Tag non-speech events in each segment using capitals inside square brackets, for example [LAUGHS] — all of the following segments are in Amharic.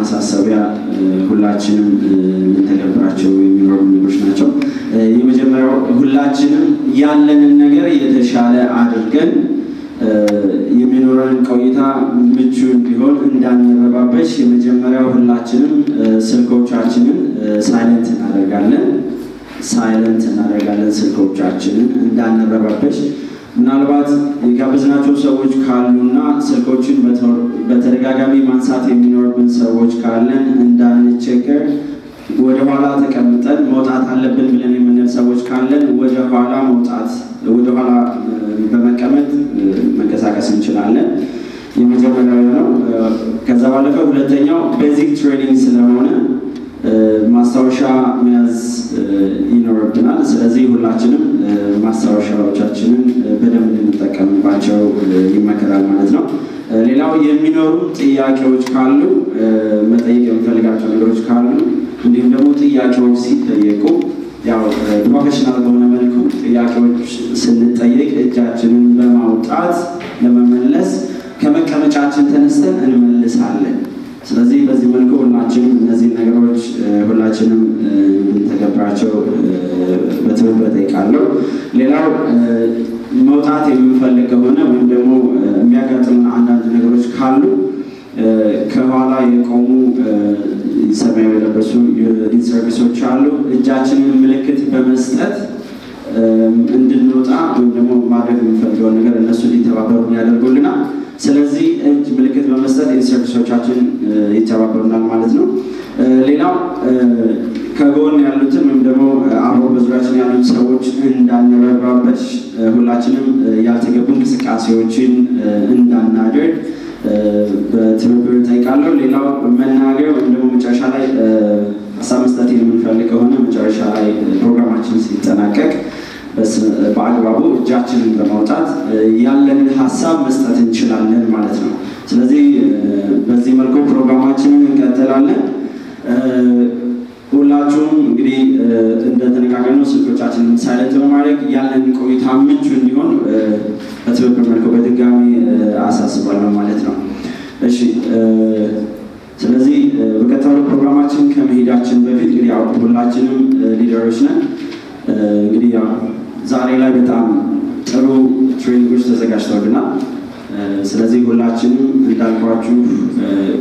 ማሳሰቢያ ሁላችንም ልንተገብራቸው የሚኖሩ ነገሮች ናቸው። የመጀመሪያው ሁላችንም ያለንን ነገር የተሻለ አድርገን የሚኖረን ቆይታ ምቹ እንዲሆን እንዳንረባበሽ የመጀመሪያው ሁላችንም ስልኮቻችንን silent እናደርጋለን silent እናደርጋለን ስልኮቻችንን እንዳንረባበሽ። ምናልባት የጋበዝናቸው ሰዎች ካሉና ስልኮችን በተደጋጋሚ ማንሳት የሚኖርብን ሰዎች ካለን እንዳንቸገር ወደኋላ ተቀምጠን መውጣት አለብን ብለን የምንል ሰዎች ካለን ወደኋላ መውጣት ወደኋላ በመቀመጥ መንቀሳቀስ እንችላለን። የመጀመሪያው ነው። ከዛ ባለፈ ሁለተኛው basic training ስለሆነ ማስታወሻ መያዝ ይኖርብናል። ስለዚህ ሁላችንም ማስታወሻዎቻችንን በደንብ እንጠቀምባቸው ይመከራል ማለት ነው። ሌላው የሚኖሩ ጥያቄዎች ካሉ መጠየቅ የምፈልጋቸው ነገሮች ካሉ እንዲሁም ደግሞ ጥያቄዎች ሲጠየቁ ያው professional በሆነ መልኩ ጥያቄዎች ስንጠየቅ እጃችንን በማውጣት ለመመለስ ከመቀመጫችን ተነስተን እንመልሳለን። ስለዚህ በዚህ መልኩ ሁላችንም እነዚህ ነገሮች ሁላችንም እንተገብራቸው በትብብር እጠይቃለሁ። ሌላው መውጣት የምንፈልግ ከሆነ ወይም ደግሞ የሚያጋጥሙን አንዳንድ ነገሮች ካሉ ከኋላ የቆሙ ሰማያዊ የለበሱ የ in service ኦች አሉ። እጃችንን ምልክት በመስጠት እንድንወጣ ወይም ደግሞ ማድረግ የምንፈልገውን ነገር እነሱ እንዲተባበሩን ያደርጉልናል። ስለዚህ እጅ ምልክት በመስጠት in service ኦቻችን ይተባበሩናል ማለት ነው። ሌላው ከጎን ያሉትን ወይም ደግሞ አብሮ በዙሪያችን ያሉት ሰዎች እንዳንረባበሽ ሁላችንም ያልተገቡ እንቅስቃሴዎችን እንዳናደርግ በትብብር ጠይቃለሁ። ሌላው መናገር ወይም ደግሞ መጨረሻ ላይ ሀሳብ መስጠት የምንፈልግ ከሆነ መጨረሻ ላይ ፕሮግራማችን ሲጠናቀቅ በአግባቡ እጃችንን በማውጣት ያለንን ሀሳብ መስጠት እንችላለን ማለት ነው። ስለዚህ በዚህ መልኩ ፕሮግራማችንን እንቀጥላለን። ሁላችሁም እንግዲህ እንደተነጋገርነው ስልኮቻችንን ሳይለንት በማድረግ ያለን ቆይታ ምቹ እንዲሆን በትብብር መልኩ በድጋሚ አሳስባለሁ ማለት ነው። እሺ ስለዚህ በቀጥታ ፕሮግራማችን ከመሄዳችን በፊት እንግዲህ ሁላችንም ሊደሮች ነን። እንግዲህ ዛሬ ላይ በጣም ጥሩ training ኦች ተዘጋጅተውልናል። ስለዚህ ሁላችንም እንዳልኳችሁ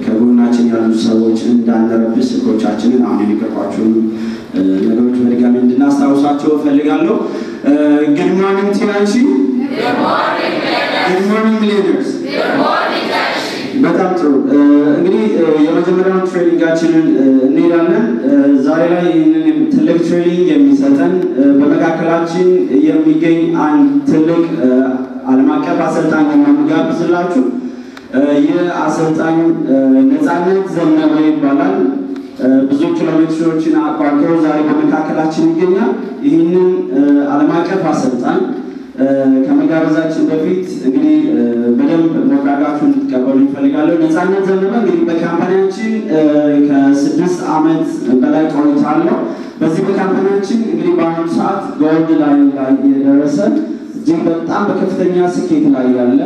ከጎናችን ያሉ ሰዎች እንዳንረብሽ ስልኮቻችንን አሁን የሚቀርቧቸውን ነገሮች በድጋሚ እንድናስታውሳቸው እፈልጋለሁ። good morning ቲያንሺ፣ good morning leaders። በጣም ጥሩ እንግዲህ የመጀመሪያውን training ኣችንን እንሄዳለን። ዛሬ ላይ ይህንን ትልቅ training የሚሰጠን በመካከላችን የሚገኝ አንድ ትልቅ ዓለም አቀፍ አሰልጣኝ የምጋብዝላችሁ ይህ አሰልጣኝ ነፃነት ዘነበ ይባላል። ብዙ ኪሎሜትሮችን አቋርጦ ዛሬ በመካከላችን ይገኛል። ይህንን ዓለም አቀፍ አሰልጣኝ ከመጋበዛችን በፊት እንግዲህ በደንብ መረጋጋቱን እንድትቀበሉ እፈልጋለሁ። ነፃነት ዘነበ እንግዲህ በ company ያችን ከስድስት ዓመት በላይ ቆይታ አለው። በዚህ በ company ያችን እንግዲህ በአሁኑ ሰዓት gold lion ላይ የደረሰ እጅግ በጣም በከፍተኛ ስኬት ላይ ያለ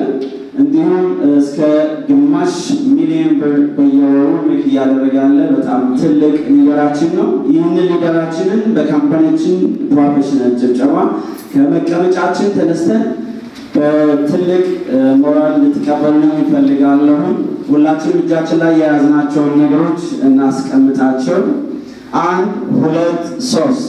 እንዲሁም እስከ ግማሽ ሚሊዮን ብር በየወሩ make እያደረገ ያለ በጣም ትልቅ leader ኣችን ነው። ይህንን leader ኣችንን በ company ያችን professional ጭብጨባ ከመቀመጫችን ተነስተን በትልቅ ሞራል ልትቀበሉ እፈልጋለሁ። ሁላችንም እጃችን ላይ የያዝናቸውን ነገሮች እናስቀምጣቸው። አንድ ሁለት ሶስት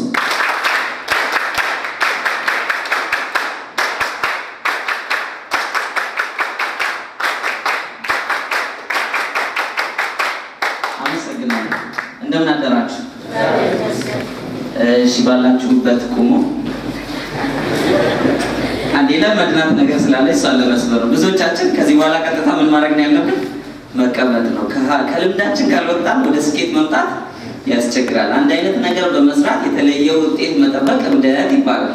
አመሰግናለሁ። እንደምን አደራችሁ? እሺ፣ ባላችሁበት ቁሙ። አንዴ ለመድናት ነገር ስላለ እሷን ለመስበር ብዙዎቻችን ከዚህ በኋላ ቀጥታ ምን ማድረግ ነው ያለብን? መቀመጥ ነው። ከልምዳችን ካልወጣን ወደ ስኬት መምጣት ያስቸግራል። አንድ አይነት ነገር በመስራት የተለየ ውጤት መጠበቅ እብደት ይባላል።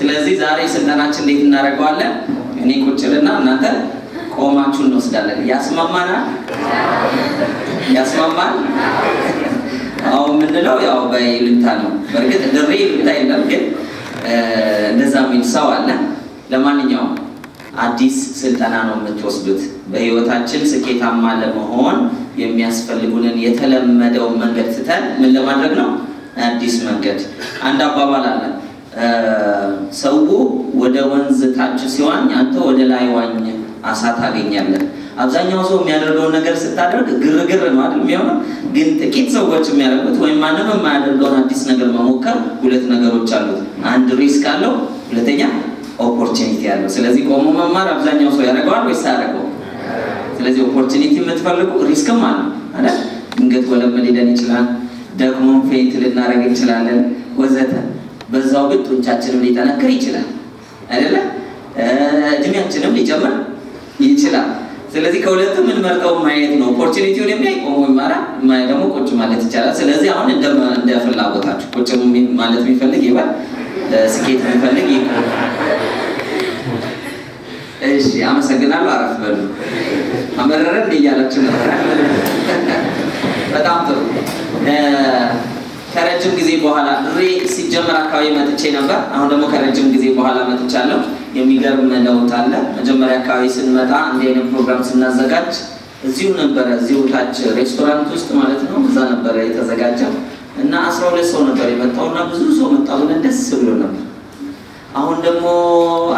ስለዚህ ዛሬ ስልጠናችን እንዴት እናደርገዋለን? እኔ ቁጭልና እናንተ ቆማችሁ እንወስዳለን። ያስማማናል? ያስማማል? አሁን የምንለው ያው በይሉኝታ ነው። በእርግጥ ድሬ ይሉኝታ የለም፣ ግን እንደዛ የሚል ሰው አለ። ለማንኛውም አዲስ ስልጠና ነው የምትወስዱት። በህይወታችን ስኬታማ ለመሆን የሚያስፈልጉንን የተለመደውን መንገድ ትተን ምን ለማድረግ ነው? አዲስ መንገድ። አንድ አባባል አለ ሰው ወደ ወንዝ ታች ሲዋኝ አንተ ወደ ላይ ዋኝ አሳ ታገኛለህ። አብዛኛው ሰው የሚያደርገውን ነገር ስታደርግ ግርግር ነው አይደል የሚሆነው። ግን ጥቂት ሰዎች የሚያደርጉት ወይም ማንም የማያደርገውን አዲስ ነገር መሞከር ሁለት ነገሮች አሉት። አንድ risk አለው፣ ሁለተኛ opportunity አለው። ስለዚህ ቆሞ መማር አብዛኛው ሰው ያደርገዋል ወይስ አያደርገው? ስለዚህ opportunity የምትፈልጉ risk ም አለ አይደል? ድንገት ወለም ሊለን ይችላል፣ ደግሞ faint ልናደርግ እንችላለን ወዘተ። በዛው ግን ጡንቻችንም ሊጠነክር ይችላል አይደለ? እድሜያችንም ሊጨምር ይችላል። ስለዚህ ከሁለቱ የምንመርጠው ማየት ነው። opportunity ውን የሚያይ ቆሞ ይማራል፣ የማያይ ደግሞ ቁጭ ማለት ይቻላል። ስለዚህ አሁን እንደ ፍላጎታችሁ ቁጭ ማለት የሚፈልግ ይበል፣ ስኬት የሚፈልግ ይቁም። እሺ፣ አመሰግናለሁ። አረፍ በሉ። አመረረን እያላችሁ ነበር። በጣም ጥሩ። ከረጅም ጊዜ በኋላ ድሬ ሲጀመር አካባቢ መጥቼ ነበር። አሁን ደግሞ ከረጅም ጊዜ በኋላ መጥቻለሁ። የሚገርም ለውጥ አለ። መጀመሪያ አካባቢ ስንመጣ እንዲህ አይነት ፕሮግራም ስናዘጋጅ እዚሁ ነበረ፣ እዚሁ ታች ሬስቶራንት ውስጥ ማለት ነው። እዛ ነበረ የተዘጋጀው እና አስራ ሁለት ሰው ነበር የመጣው እና ብዙ ሰው መጣ ብለን ደስ ብሎ ነበር። አሁን ደግሞ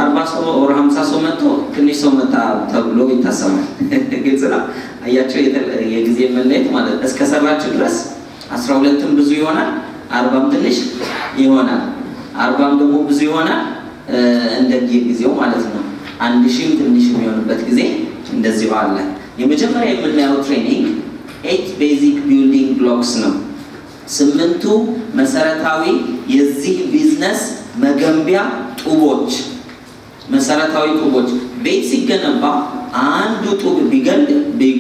አርባ ሰው ወር ሀምሳ ሰው መጥቶ ትንሽ ሰው መጣ ተብሎ ይታሰባል። [LAUGHS] ግልጽ ነው። አያቸው የጊዜ መለየት ማለት ነው። እስከሰራችሁ ድረስ አስራ ሁለትም ብዙ ይሆናል፣ አርባም ትንሽ ይሆናል፣ አርባም ደግሞ ብዙ ይሆናል። እ፣ እንደ ጊዜው ማለት ነው። አንድ ሺህም ትንሽ የሚሆንበት ጊዜ እንደዚሁ አለ። የመጀመሪያ የምናየው training eight basic building blocks ነው። ስምንቱ መሰረታዊ የዚህ ቢዝነስ መገንቢያ ጡቦች መሰረታዊ ጡቦች። ቤት ሲገነባ አንዱ ጡብ ቢገል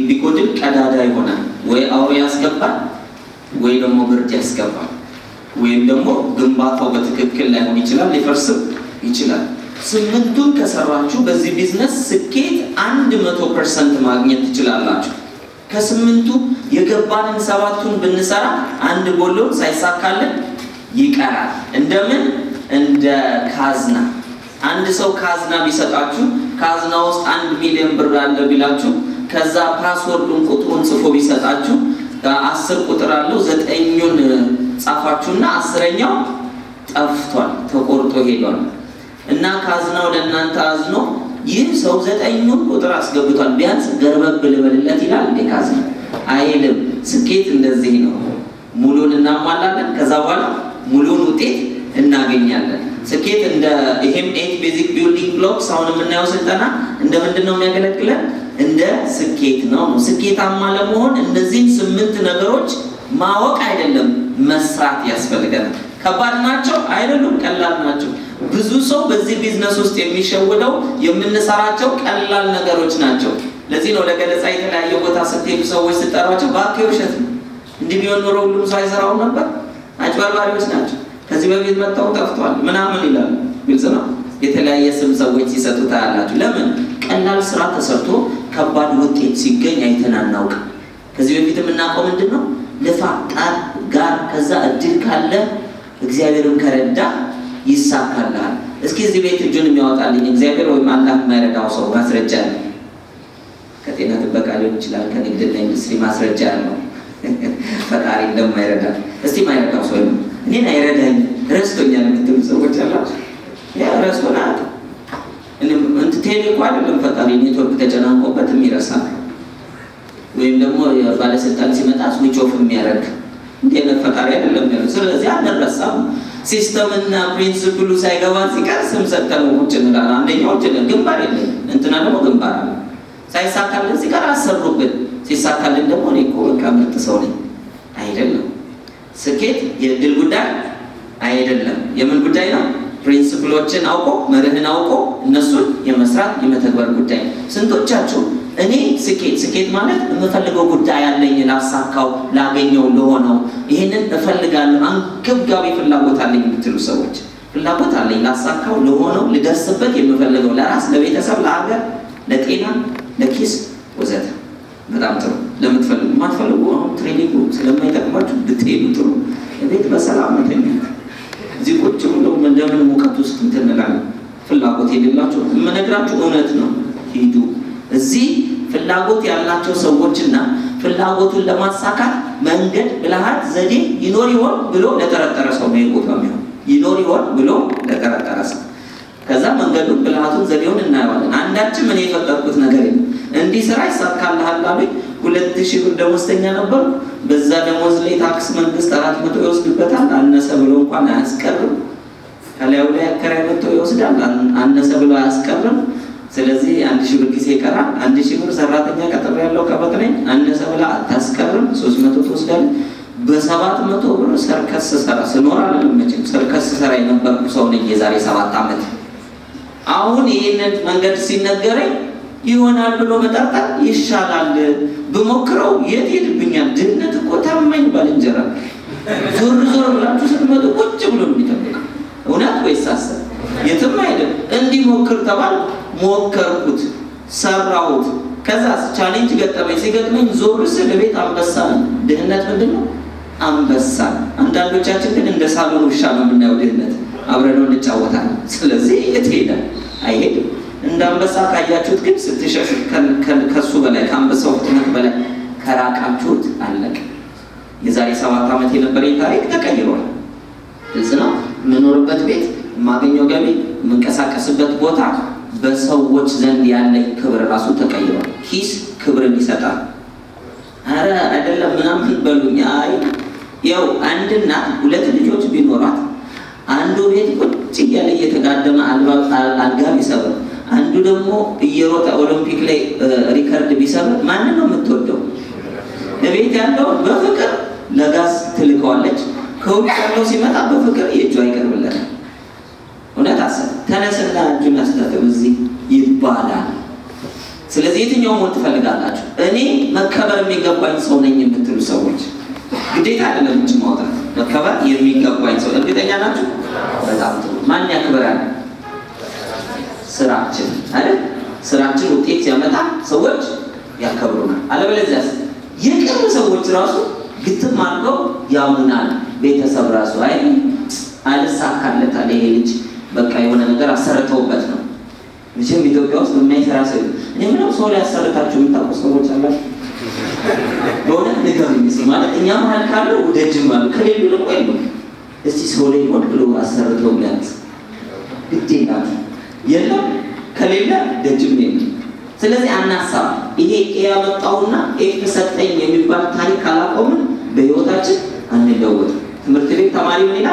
ቢጎድል ቀዳዳ ይሆናል። ወይ አውሬ ያስገባል፣ ወይ ደግሞ ብርድ ያስገባል፣ ወይም ደግሞ ግንባታው በትክክል ላይሆን ይችላል፣ ሊፈርስም ይችላል። ስምንቱን ከሰራችሁ በዚህ ቢዝነስ ስኬት አንድ መቶ percent ማግኘት ትችላላችሁ። ከስምንቱ የገባንን ሰባቱን ብንሰራ አንድ ጎድሎን ሳይሳካልን ይቀራል። እንደምን እንደ ካዝና አንድ ሰው ካዝና ቢሰጣችሁ ካዝና ውስጥ አንድ ሚሊዮን ብር አለ ቢላችሁ ከዛ password ኡን ቁጥሩን ጽፎ ቢሰጣችሁ አስር ቁጥር አለው ዘጠኙን ጻፋችሁና አስረኛው ጠፍቷል፣ ተቆርጦ ሄዷል እና ካዝናው ለእናንተ አዝኖ ይህ ሰው ዘጠኙን ቁጥር አስገብቷል፣ ቢያንስ ገርበብ ልበልለት ይላል እንዴ? ካዝና አይልም። ስኬት እንደዚህ ነው። ሙሉን እናሟላለን፣ ከዛ በኋላ ሙሉን ውጤት እናገኛለን። ስኬት እንደ ይሄም eight basic building blocks አሁን የምናየው ስልጠና እንደ ምንድን ነው የሚያገለግለን? እንደ ስኬት ነው ስኬታማ ለመሆን እነዚህን ስምንት ነገሮች ማወቅ አይደለም መስራት ያስፈልገናል። ከባድ ናቸው አይደሉም፣ ቀላል ናቸው። ብዙ ሰው በዚህ ቢዝነስ ውስጥ የሚሸውደው የምንሰራቸው ቀላል ነገሮች ናቸው። ለዚህ ነው ለገለጻ የተለያየ ቦታ ስትሄዱ ሰዎች ስጠሯቸው እባክህ ውሸት ነው እንዲህ ቢሆን ኖሮ ሁሉም ሰው አይሰራውም ነበር፣ አጭበርባሪዎች ናቸው፣ ከዚህ በፊት መጥተው ጠፍቷል ምናምን ይላሉ። ግልጽ ነው። የተለያየ ስም ሰዎች ሲሰጡ ታያላችሁ። ለምን? ቀላል ስራ ተሰርቶ ከባድ ውጤት ሲገኝ አይተን አናውቅም። ከዚህ በፊት የምናውቀው ምንድን ነው? ልፋ ጣር ጋር ከዛ እድል ካለ እግዚአብሔርን ከረዳ ይሳካልሃል። እስኪ እዚህ ቤት እጁን የሚያወጣልኝ እግዚአብሔር ወይም አላህ የማይረዳው ሰው ማስረጃ አለ? ጥበቃ ሊሆን ይችላል፣ ከንግድና ኢንዱስትሪ ማስረጃ ያለው ፈጣሪ እንደማይረዳ እስቲ ማይረዳው ሰው እኔን አይረዳኝ ረስቶኛል የምትሉ ሰዎች አላቸው። ረስቶና ቴሌ እኮ አይደለም ፈጣሪ ኔትወርክ ተጨናንቆበት የሚረሳ ወይም ደግሞ ባለስልጣን ሲመጣ switch off የሚያደርግ እንዲህ አይነት ፈጣሪ አይደለም ስለዚህ አንረሳም። system ና principle ኡ ሳይገባን ሲቀር ስም ሰጠን ቁጭ እንላለን። አንደኛው ግንባር የለን እንትና ደግሞ ግንባር አለ። ሳይሳካልን ሲቀር አሰሩብን፣ ሲሳካልን ደግሞ እኔ እኮ በቃ ምርጥ ሰው ነኝ። አይደለም። ስኬት የእድል ጉዳይ አይደለም። የምን ጉዳይ ነው? principle ኦችን አውቆ መርህን አውቆ እነሱን የመስራት የመተግበር ጉዳይ ስንቶቻችሁ እኔ ስኬት ስኬት ማለት የምፈልገው ጉዳይ ያለኝ ላሳካው፣ ላገኘው፣ ለሆነው ይህንን እፈልጋለሁ አንገብጋቢ ፍላጎት አለኝ የምትሉ ሰዎች ፍላጎት አለኝ ላሳካው፣ ለሆነው፣ ልደርስበት የምፈልገው ለራስ፣ ለቤተሰብ፣ ለሀገር፣ ለጤና፣ ለኪስ ወዘተ። በጣም ጥሩ። ለምትፈልጉ ማትፈልጉ አሁን training ኡ ስለማይጠቅማችሁ ብትሄዱ ጥሩ። ቤት በሰላም መተኛት እዚህ ቁጭ ብሎ እንደምን ሙቀት ውስጥ እንትን እንላለን። ፍላጎት የሌላቸው የምነግራችሁ እውነት ነው። ሂዱ እዚህ ፍላጎት ያላቸው ሰዎችና ፍላጎቱን ለማሳካት መንገድ፣ ብልሃት፣ ዘዴ ይኖር ይሆን ብሎ ለጠረጠረ ሰው ነው የሚሆን ይኖር ይሆን ብሎ ለጠረጠረ ሰው ከዛ መንገዱን፣ ብልሃቱን፣ ዘዴውን እናየዋለን። አንዳችም እኔ የፈጠርኩት ነገር የለም። እንዲህ ስራ ይሳካልሃል አሉኝ። ሁለት ሺህ ብር ደሞዝተኛ ነበሩ። በዛ ደሞዝ ላይ ታክስ መንግስት አራት መቶ ይወስድበታል። አነሰ ብሎ እንኳን አያስቀርም። ከላዩ ላይ አከራይ መጥቶ ይወስዳል። አነሰ ብሎ አያስቀርም። ስለዚህ አንድ ሺህ ብር ጊዜ ይቀራል። አንድ ሺህ ብር ሰራተኛ ቀጥሮ ያለው ከበት ነኝ አነሰ ብላ አታስቀርም። ሶስት መቶ ትወስዳለህ። በሰባት መቶ ብር ሰርከስ ሰራ ስኖር አለመችም ሰርከስ ሰራ የነበርኩ ሰው ነኝ የዛሬ ሰባት ዓመት። አሁን ይህንን መንገድ ሲነገረኝ ይሆናል ብሎ መጠርጠር ይሻላል። ብሞክረው የት ሄድብኛል? ድህነት እኮ ታማኝ ባልንጀራ ዞር ዞር ብላችሁ ስትመጡ ቁጭ ብሎ የሚጠብቀው እውነት ወይስ አሰብ የትም አይደል። እንዲሞክር ተባል ሞከርኩት፣ ሰራሁት። ከዛ challenge ገጠመኝ። ሲገጥመኝ ዞር ስል ቤት አንበሳ ነው። ድህነት ምንድን ነው? አንበሳ። አንዳንዶቻችን ግን እንደ ሳሎን ውሻ ነው የምናየው ድህነት። አብረነው እንጫወታለን። ስለዚህ የት ሄዳል? አይሄድም። እንደ አንበሳ ካያችሁት ግን ስትሸሹ ከሱ በላይ ከአንበሳው ፍጥነት በላይ ከራቃችሁት አለቅ። የዛሬ ሰባት ዓመት የነበረኝ ታሪክ ተቀይሯል። ግልጽ ነው። የምኖርበት ቤት፣ የማገኘው ገቢ፣ የምንቀሳቀስበት ቦታ በሰዎች ዘንድ ያለኝ ክብር ራሱ ተቀይሯል። ኪስ ክብርን ይሰጣል። አረ አይደለም ምናምን በሉኝ። አይ ያው አንድ እናት ሁለት ልጆች ቢኖራት አንዱ ቤት ቁጭ እያለ እየተጋደመ አልጋ ቢሰብር አንዱ ደግሞ እየሮጠ ኦሎምፒክ ላይ ሪከርድ ቢሰብር ማንን ነው የምትወደው? ቤት ያለው በፍቅር ለጋዝ ትልቀዋለች። ከውጭ ያለው ሲመጣ በፍቅር የእጇ ይቀርብለታል። እውነት አሰብ ተነስና እጁን አስታጥብ እዚህ ይባላል። ስለዚህ የትኛው ሞት ትፈልጋላችሁ? እኔ መከበር የሚገባኝ ሰው ነኝ የምትሉ ሰዎች ግዴታ አይደለም እጅ ማውጣት። መከበር የሚገባኝ ሰው እርግጠኛ ናችሁ? በጣም ጥሩ። ማን ያክብራል? ስራችን አይደል? ስራችን ውጤት ሲያመጣ ሰዎች ያከብሩናል። አለበለዚያስ የቅርብ ሰዎች ራሱ ግጥም አድርገው ያሙናል። ቤተሰብ ራሱ አይ አልሳካለታል ይሄ ልጅ በቃ የሆነ ነገር አሰርተውበት ነው። መቼም ኢትዮጵያ ውስጥ የማይሰራ ሰው እኔ ምንም ሰው ላይ ያሰርታችሁ የምታውቁ ሰዎች አላችሁ? በእውነት ንገሩኝ እስኪ። ማለት እኛ መሀል ካሉ ደጅም አሉ ከሌሉ ደግሞ የሉ። እስቲ ሰው ላይ ሆን ብሎ አሰርተው ቢያንስ ግድ የላችሁ የለም ከሌለ ደጅም የለም። ስለዚህ አናሳብ ይሄ ያመጣውና F ሰጠኝ የሚባል ታሪክ ካላቆምን በህይወታችን አንለወጥም። ትምህርት ቤት ተማሪ ምን?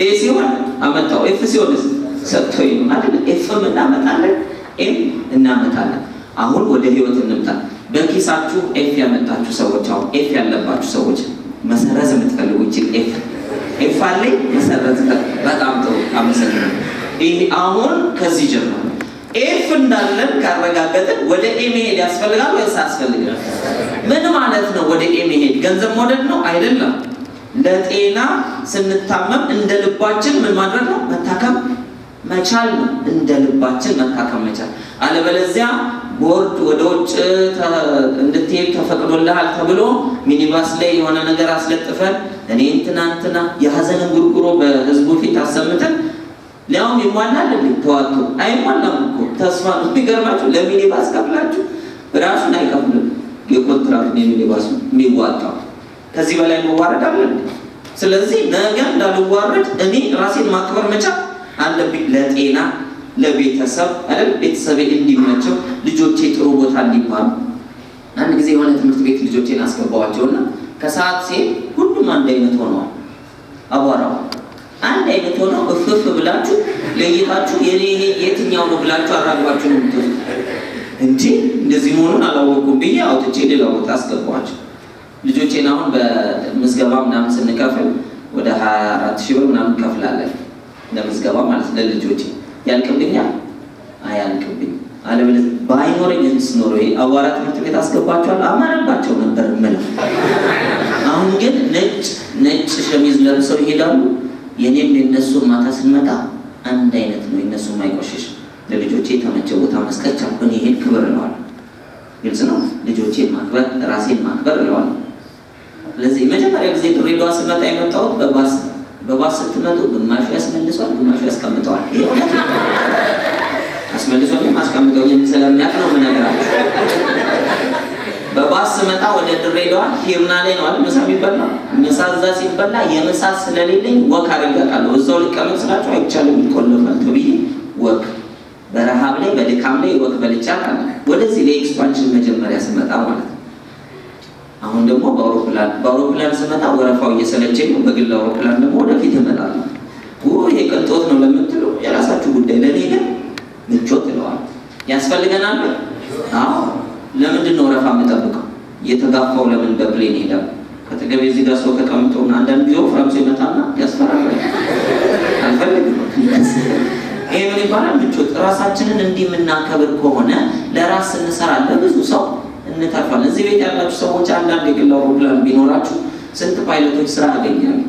A ሲሆን አመጣው፣ F ሲሆንስ ሰጥቶኝ አይደል? F ም እናመጣለን፣ A ም እናመጣለን። አሁን ወደ ህይወት እንምጣ። በኪሳችሁ F ያመጣችሁ ሰዎች፣ አሁን F ያለባችሁ ሰዎች መሰረዝ የምትፈልጉ ይችል F F አለኝ መሰረዝ። በጣም ጥሩ አመሰግናለሁ። ይህ አሁን ከዚህ ጀምሮ F እንዳለን ካረጋገጥን ወደ A መሄድ ያስፈልጋል ወይስ አያስፈልግም? ምን ማለት ነው? ወደ A መሄድ ገንዘብ መውደድ ነው አይደለም። ለጤና ስንታመም እንደ ልባችን ምን ማድረግ ነው? መታከም መቻል ነው። እንደ ልባችን መታከም መቻል። አለበለዚያ ቦርድ ወደ ውጭ እንድትሄድ ተፈቅዶልሃል ተብሎ ሚኒባስ ላይ የሆነ ነገር አስለጥፈን እኔ እንትና እንትና የሀዘንን ጉርጉሮ በህዝቡ ፊት አሰምተን ሊያውም ይሟላል እንዴ? ተዋቶ አይሟላም እኮ ተስፋ ነው። የሚገርማችሁ ለሚኒባስ ከፍላችሁ ራሱን አይከፍልም። የኮንትራክት የሚኒባሱ የሚዋጣው ከዚህ በላይ መዋረድ አለ። ስለዚህ ነገ እንዳልዋረድ እኔ ራሴን ማክበር መቻል አለብኝ። ለጤና ለቤተሰብ አይደል ቤተሰቤ እንዲመቸው ልጆቼ ጥሩ ቦታ እንዲማሩ። አንድ ጊዜ የሆነ ትምህርት ቤት ልጆቼን አስገባዋቸውና ከሰዓት ሲሄድ ሁሉም አንድ አይነት ሆነዋል። አቧራው አንድ አይነት ሆነው እፍፍ ብላችሁ ለይታችሁ የኔ የትኛው ነው ብላችሁ አራግባችሁ ነው የምትወስዱ እንጂ እንደዚህ መሆኑን አላወቁም ብዬ አውጥቼ ሌላ ቦታ አስገባዋቸው። ልጆቼን አሁን በምዝገባ ምናምን ስንከፍል ወደ ሀያ አራት ሺህ ብር ምናምን እንከፍላለን ለምዝገባ ማለት ለልጆቼ ያልቅብኛል? አያልቅብኝ። አለበለዚያ ባይኖረኝ ስኖረ አዋራ ትምህርት ቤት አስገባቸዋል አማረባቸው ነበር ምለው። አሁን ግን ነጭ ነጭ ሸሚዝ ለብሰው ይሄዳሉ። የኔም የነሱን ማታ ስንመጣ አንድ አይነት ነው። የነሱም አይቆሽሽ። ለልጆቼ የተመቸ ቦታ መስቀል ቻልኩን። ይሄን ክብር እለዋለሁ። ግልጽ ነው። ልጆቼን ማክበር ራሴን ማክበር እለዋለሁ። ስለዚህ የመጀመሪያ ጊዜ ድሬዳዋ ስመጣ የመጣሁት በባስ በባስ ስትመጡ ግማሹ ያስመልሷል፣ ግማሹ ያስቀምጠዋል። አስመልሶኝም አስቀምጠውኝም ስለሚያውቅ ነው የምነግራችሁ። በባስ ስመጣ ወደ ድሬዳዋ ሂርና ላይ ነው ምሳ የሚበላው። ምሳ እዛ ሲበላ የምሳ ስለሌለኝ walk አደርጋለሁ። እዛው ልቀመጥ ስላቸው አይቻልም ይቆለፋል ተብዬ walk በረሃብ ላይ በድካም ላይ walk በልቻ ካለ ወደዚህ ለ expansion መጀመሪያ ስመጣ ማለት ነው። አሁን ደግሞ በአውሮፕላን በአውሮፕላን ስመጣ ወረፋው እየሰለቸኝ ነው። በግል አውሮፕላን ደግሞ ወደፊት እመጣለሁ። ይሄ ቅንጦት ነው ለምትሉ የራሳችሁ ጉዳይ፣ ለእኔ ግን ምቾት ይለዋል። ያስፈልገናል። አዎ ለምንድን ነው ወረፋ የምጠብቀው? እየተጋፋው ለምን በፕሌን ሄዳል? ከጠገቤ እዚህ ጋር ሰው ተቀምጦ አንዳንድ ጊዜ ወፍራም ሰው ይመጣና ያስፈራራል። አልፈልግም። ይሄ ምን ይባላል? ምቾት። ራሳችንን እንዲህ የምናከብር ከሆነ ለራስ ስንሰራ ለብዙ ሰው እንተርፋለን። እዚህ ቤት ያላችሁ ሰዎች አንዳንድ የግል አውሮፕላን ቢኖራችሁ ስንት ፓይለቶች ስራ ያገኛሉ?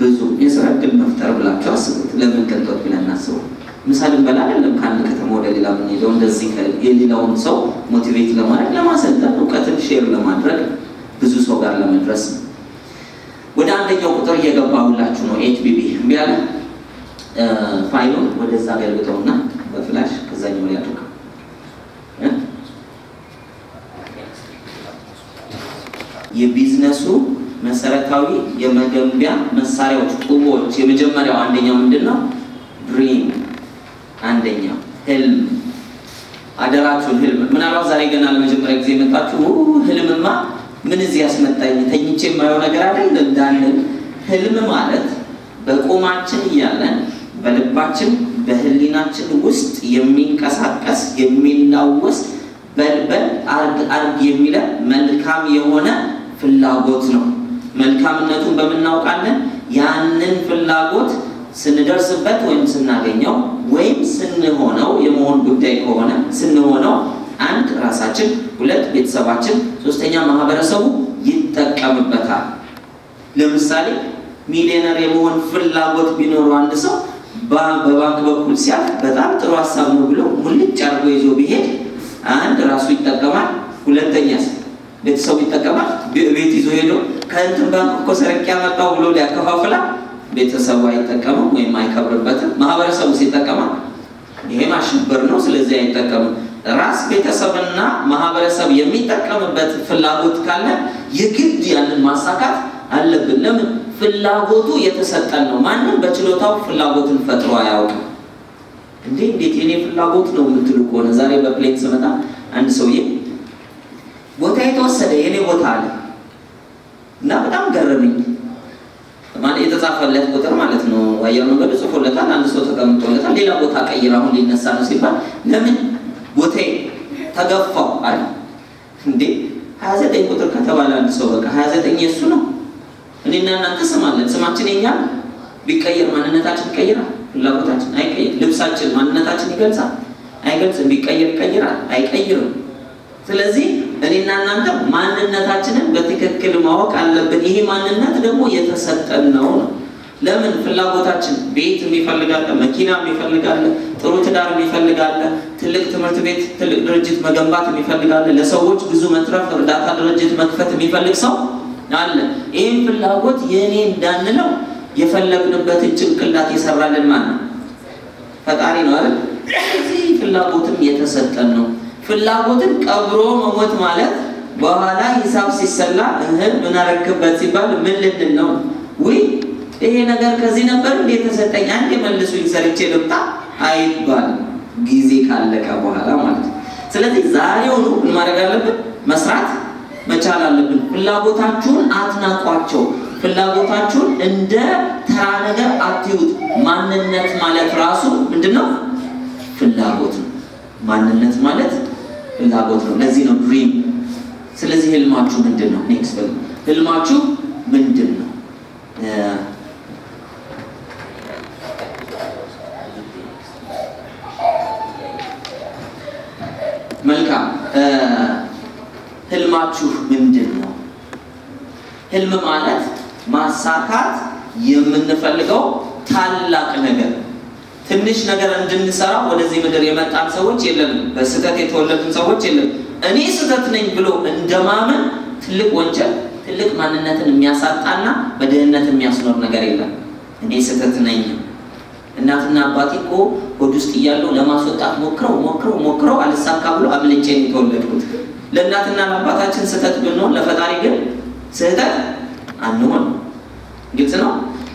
ብዙ የስራ እድል መፍጠር ብላችሁ አስቡት። ለምን ቅንጦት ብለን እናስበው? ምሳ ልንበላ አይደለም ከአንድ ከተማ ወደ ሌላ የምንሄደው። እንደዚህ የሌላውን ሰው motivate ለማድረግ ለማሰልጠን፣ እውቀትን share ለማድረግ ብዙ ሰው ጋር ለመድረስ ነው። ወደ አንደኛው ቁጥር እየገባሁላችሁ ነው። HBB አለ። ፋይሉን ወደዛ ገልብጠውና በ flash ከዛኛው ላይ የቢዝነሱ መሰረታዊ የመገንቢያ መሳሪያዎች ጡቦች፣ የመጀመሪያው አንደኛው ምንድን ነው? ድሪም አንደኛው ህልም። አደራችሁን ህልም። ምናልባት ዛሬ ገና ለመጀመሪያ ጊዜ የመጣችሁ ህልምማ ምን እዚህ ያስመጣኝ ተኝቼ የማየው ነገር አይደል እንዳንል፣ ህልም ማለት በቁማችን እያለን በልባችን በህሊናችን ውስጥ የሚንቀሳቀስ የሚላወስ በልበል አርግ አርግ የሚለን መልካም የሆነ ፍላጎት ነው። መልካምነቱን በምናውቃለን ያንን ፍላጎት ስንደርስበት ወይም ስናገኘው ወይም ስንሆነው የመሆን ጉዳይ ከሆነ ስንሆነው አንድ ራሳችን፣ ሁለት ቤተሰባችን፣ ሶስተኛ ማህበረሰቡ ይጠቀምበታል። ለምሳሌ ሚሊዮነር የመሆን ፍላጎት ቢኖረው አንድ ሰው በባንክ በኩል ሲያልፍ በጣም ጥሩ ሀሳብ ነው ብሎ ሙልጭ አድርጎ ይዞ ቢሄድ አንድ ራሱ ይጠቀማል፣ ሁለተኛስ ቤተሰቡ ይጠቀማል። ቤት ይዞ ሄዶ ከእንትን ባንክ እኮ ሰርቄ ያመጣው ብሎ ሊያከፋፍላል። ቤተሰቡ አይጠቀምም ወይም አይከብርበትም። ማህበረሰቡ ሲጠቀማል፣ ይሄ ማሽበር ነው፣ ስለዚህ አይጠቀምም። ራስ ቤተሰብና ማህበረሰብ የሚጠቀምበት ፍላጎት ካለ የግድ ያንን ማሳካት አለብን። ለምን? ፍላጎቱ የተሰጠን ነው። ማንም በችሎታው ፍላጎትን ፈጥሮ አያውቅም። እንዴ እንዴት የኔ ፍላጎት ነው የምትሉ ከሆነ ዛሬ በፕሌን ስመጣ አንድ ሰውዬ ቦታ የተወሰደ የኔ ቦታ አለ እና በጣም ገረመኝ። ማለት የተጻፈለት ቁጥር ማለት ነው። አየር መንገዱ ጽፎለታል። አንድ ሰው ተቀምጦለታል። ሌላ ቦታ ቀይር አሁን ሊነሳ ነው ሲባል ለምን ቦታዬ ተገፋው አለ። እንዴ ሀያ ዘጠኝ ቁጥር ከተባለ አንድ ሰው በቃ ሀያ ዘጠኝ የእሱ ነው። እኔና እናንተ ስም አለን። ስማችን የኛ ቢቀየር ማንነታችን ይቀይራል። ፍላጎታችን አይቀይር። ልብሳችን ማንነታችን ይገልጻል አይገልጽም። ቢቀየር ይቀይራል አይቀይርም። ስለዚህ እኔና እናንተ ማንነታችንን በትክክል ማወቅ አለብን። ይሄ ማንነት ደግሞ የተሰጠን ነው ነው ለምን ፍላጎታችን ቤት የሚፈልጋለ፣ መኪና የሚፈልጋለ፣ ጥሩ ትዳር የሚፈልጋለ፣ ትልቅ ትምህርት ቤት፣ ትልቅ ድርጅት መገንባት የሚፈልጋለ፣ ለሰዎች ብዙ መትረፍ፣ እርዳታ ድርጅት መክፈት የሚፈልግ ሰው አለ። ይህም ፍላጎት የእኔ እንዳንለው የፈለግንበትን ጭንቅላት የሰራልን ማን ነው? ፈጣሪ ነው አይደል? እዚህ ፍላጎትም የተሰጠን ነው። ፍላጎትን ቀብሮ መሞት ማለት በኋላ ሂሳብ ሲሰላ እህል ምን አረክበት ሲባል ምን ልንል ነው? ውይ ይሄ ነገር ከዚህ ነበር እንዴ የተሰጠኝ አንድ የመልሱኝ ሰርቼ ልምጣ አይባልም። ጊዜ ካለቀ በኋላ ማለት ነው። ስለዚህ ዛሬውኑ ምን ማድረግ አለብን? መስራት መቻል አለብን። ፍላጎታችሁን አትናቋቸው። ፍላጎታችሁን እንደ ተራ ነገር አትዩት። ማንነት ማለት ራሱ ምንድን ነው? ፍላጎት ነው። ማንነት ማለት ፍላጎት ነው። ለዚህ ነው dream። ስለዚህ ህልማችሁ ምንድን ነው? next ህልማችሁ ምንድን ነው? መልካም ህልማችሁ ምንድን ነው? ህልም ማለት ማሳካት የምንፈልገው ታላቅ ነገር። ትንሽ ነገር እንድንሰራ ወደዚህ ምድር የመጣን ሰዎች የለንም። በስህተት የተወለድን ሰዎች የለም። እኔ ስህተት ነኝ ብሎ እንደማመን ትልቅ ወንጀል፣ ትልቅ ማንነትን የሚያሳጣና በድህነት የሚያስኖር ነገር የለም። እኔ ስህተት ነኝ እናትና አባቴ እኮ ሆድ ውስጥ እያለው ለማስወጣት ሞክረው ሞክረው ሞክረው አልሳካ ብሎ አብልጬ ነው የተወለድኩት። ለእናትና ለአባታችን ስህተት ብንሆን ለፈጣሪ ግን ስህተት አንሆን። ግልጽ ነው።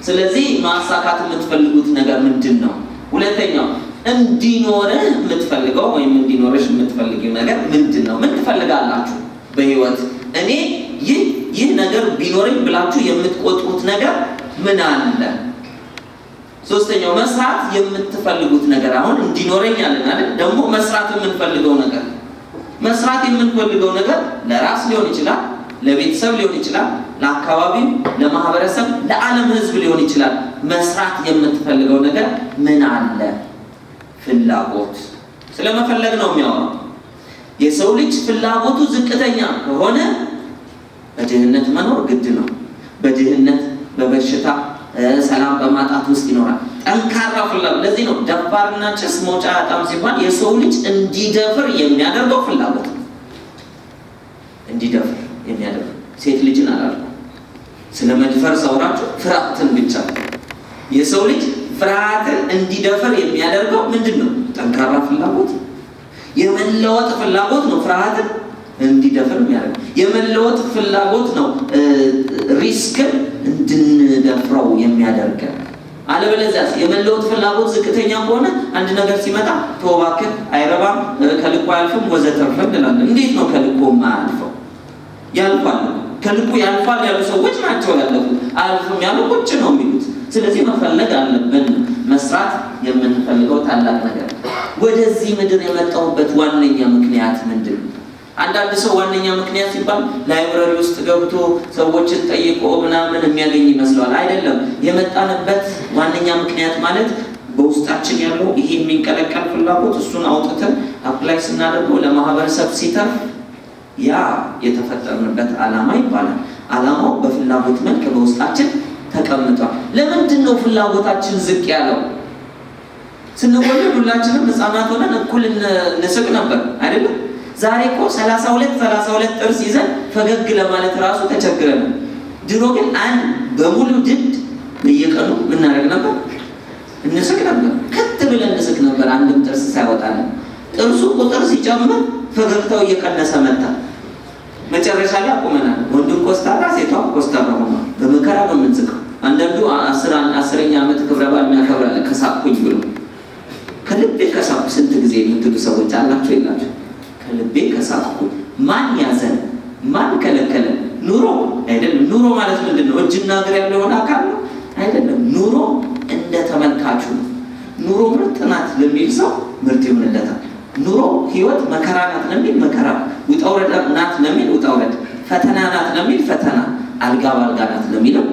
ስለዚህ ማሳካት የምትፈልጉት ነገር ምንድን ነው? ሁለተኛው እንዲኖርህ የምትፈልገው ወይም እንዲኖርሽ የምትፈልጊው ነገር ምንድን ነው? ምን ትፈልጋላችሁ በህይወት? እኔ ይህ ይህ ነገር ቢኖረኝ ብላችሁ የምትቆጥሩት ነገር ምን አለ? ሶስተኛው መስራት የምትፈልጉት ነገር አሁን እንዲኖረኝ አለን አይደል? ደግሞ መስራት የምንፈልገው ነገር መስራት የምንፈልገው ነገር ለራስ ሊሆን ይችላል፣ ለቤተሰብ ሊሆን ይችላል፣ ለአካባቢው፣ ለማህበረሰብ፣ ለዓለም ህዝብ ሊሆን ይችላል። መስራት የምትፈልገው ነገር ምን አለ? ፍላጎት ስለመፈለግ ነው የሚያወራው። የሰው ልጅ ፍላጎቱ ዝቅተኛ ከሆነ በድህነት መኖር ግድ ነው። በድህነት በበሽታ ሰላም በማጣት ውስጥ ይኖራል። ጠንካራ ፍላጎት ለዚህ ነው ደፋርና ጭስ መውጫ አጣም ሲባል የሰው ልጅ እንዲደፍር የሚያደርገው ፍላጎት ነው። እንዲደፍር የሚያደርገው ሴት ልጅን አላልኩም። ስለ መድፈር ሰውራችሁ ፍርሃትን ብቻ የሰው ልጅ ፍርሃትን እንዲደፍር የሚያደርገው ምንድን ነው? ጠንካራ ፍላጎት፣ የመለወጥ ፍላጎት ነው። ፍርሃትን እንዲደፍር የሚያደርገው የመለወጥ ፍላጎት ነው። ሪስክን እንድንደፍረው የሚያደርገን አለበለዚያ የመለወጥ ፍላጎት ዝቅተኛ ከሆነ አንድ ነገር ሲመጣ ተወባክን አይረባም፣ ከልኩ አያልፍም፣ ወዘተርፈ እንላለን። እንዴት ነው ከልኩ የማያልፈው? ያልፋል። ከልኩ ያልፋል ያሉ ሰዎች ናቸው ያለፉት። አያልፍም ያሉ ቁጭ ነው የሚሉት። ስለዚህ መፈለግ አለብን። መስራት የምንፈልገው ታላቅ ነገር። ወደዚህ ምድር የመጣሁበት ዋነኛ ምክንያት ምንድን? አንዳንድ ሰው ዋነኛ ምክንያት ሲባል library ውስጥ ገብቶ ሰዎችን ጠይቆ ምናምን የሚያገኝ ይመስለዋል። አይደለም። የመጣንበት ዋነኛ ምክንያት ማለት በውስጣችን ያለው ይሄ የሚንቀለቀል ፍላጎት እሱን አውጥተን apply ስናደርገው ለማህበረሰብ ሲተርፍ ያ የተፈጠርንበት ዓላማ ይባላል። ዓላማው በፍላጎት መልክ በውስጣችን ተቀምጧል። ለምንድን ነው ፍላጎታችን ዝቅ ያለው? ስንወለድ ሁላችንም ህፃናት ሆነን እኩል እንስቅ ነበር አይደለም? ዛሬ እኮ ሰላሳ ሁለት ሰላሳ ሁለት ጥርስ ይዘን ፈገግ ለማለት ራሱ ተቸግረናል። ድሮ ግን አንድ በሙሉ ድድ በየቀኑ ምናደርግ ነበር? እንስቅ ነበር። ከት ብለን እንስቅ ነበር፣ አንድም ጥርስ ሳይወጣለን። ጥርሱ ቁጥር ሲጨምር ፈገግታው እየቀነሰ መጣ። መጨረሻ ላይ አቁመናል። ወንዱን ኮስታራ፣ ሴቷ ኮስታራ ሆኗ በመከራ ነው አንዳንዱ አስረኛ ዓመት ክብረ በዓል የሚያከብራለን ከሳቅኩኝ ብሎ ከልቤ ከሳቅኩ ስንት ጊዜ የምትሉ ሰዎች አላቸው የላቸው? ከልቤ ከሳቅኩ ማን ያዘን? ማን ከለከለ? ኑሮ አይደለም። ኑሮ ማለት ምንድን ነው? እጅና እግር ያለው የሆነ አካል ነው አይደለም። ኑሮ እንደ ተመልካቹ ነው። ኑሮ ምርጥ ናት ለሚል ሰው ምርጥ ይሆንለታል። ኑሮ ህይወት መከራ ናት ለሚል መከራ፣ ውጣ ውረድ ናት ለሚል ውጣ ውረድ፣ ፈተና ናት ለሚል ፈተና፣ አልጋ ባልጋ ናት ለሚለው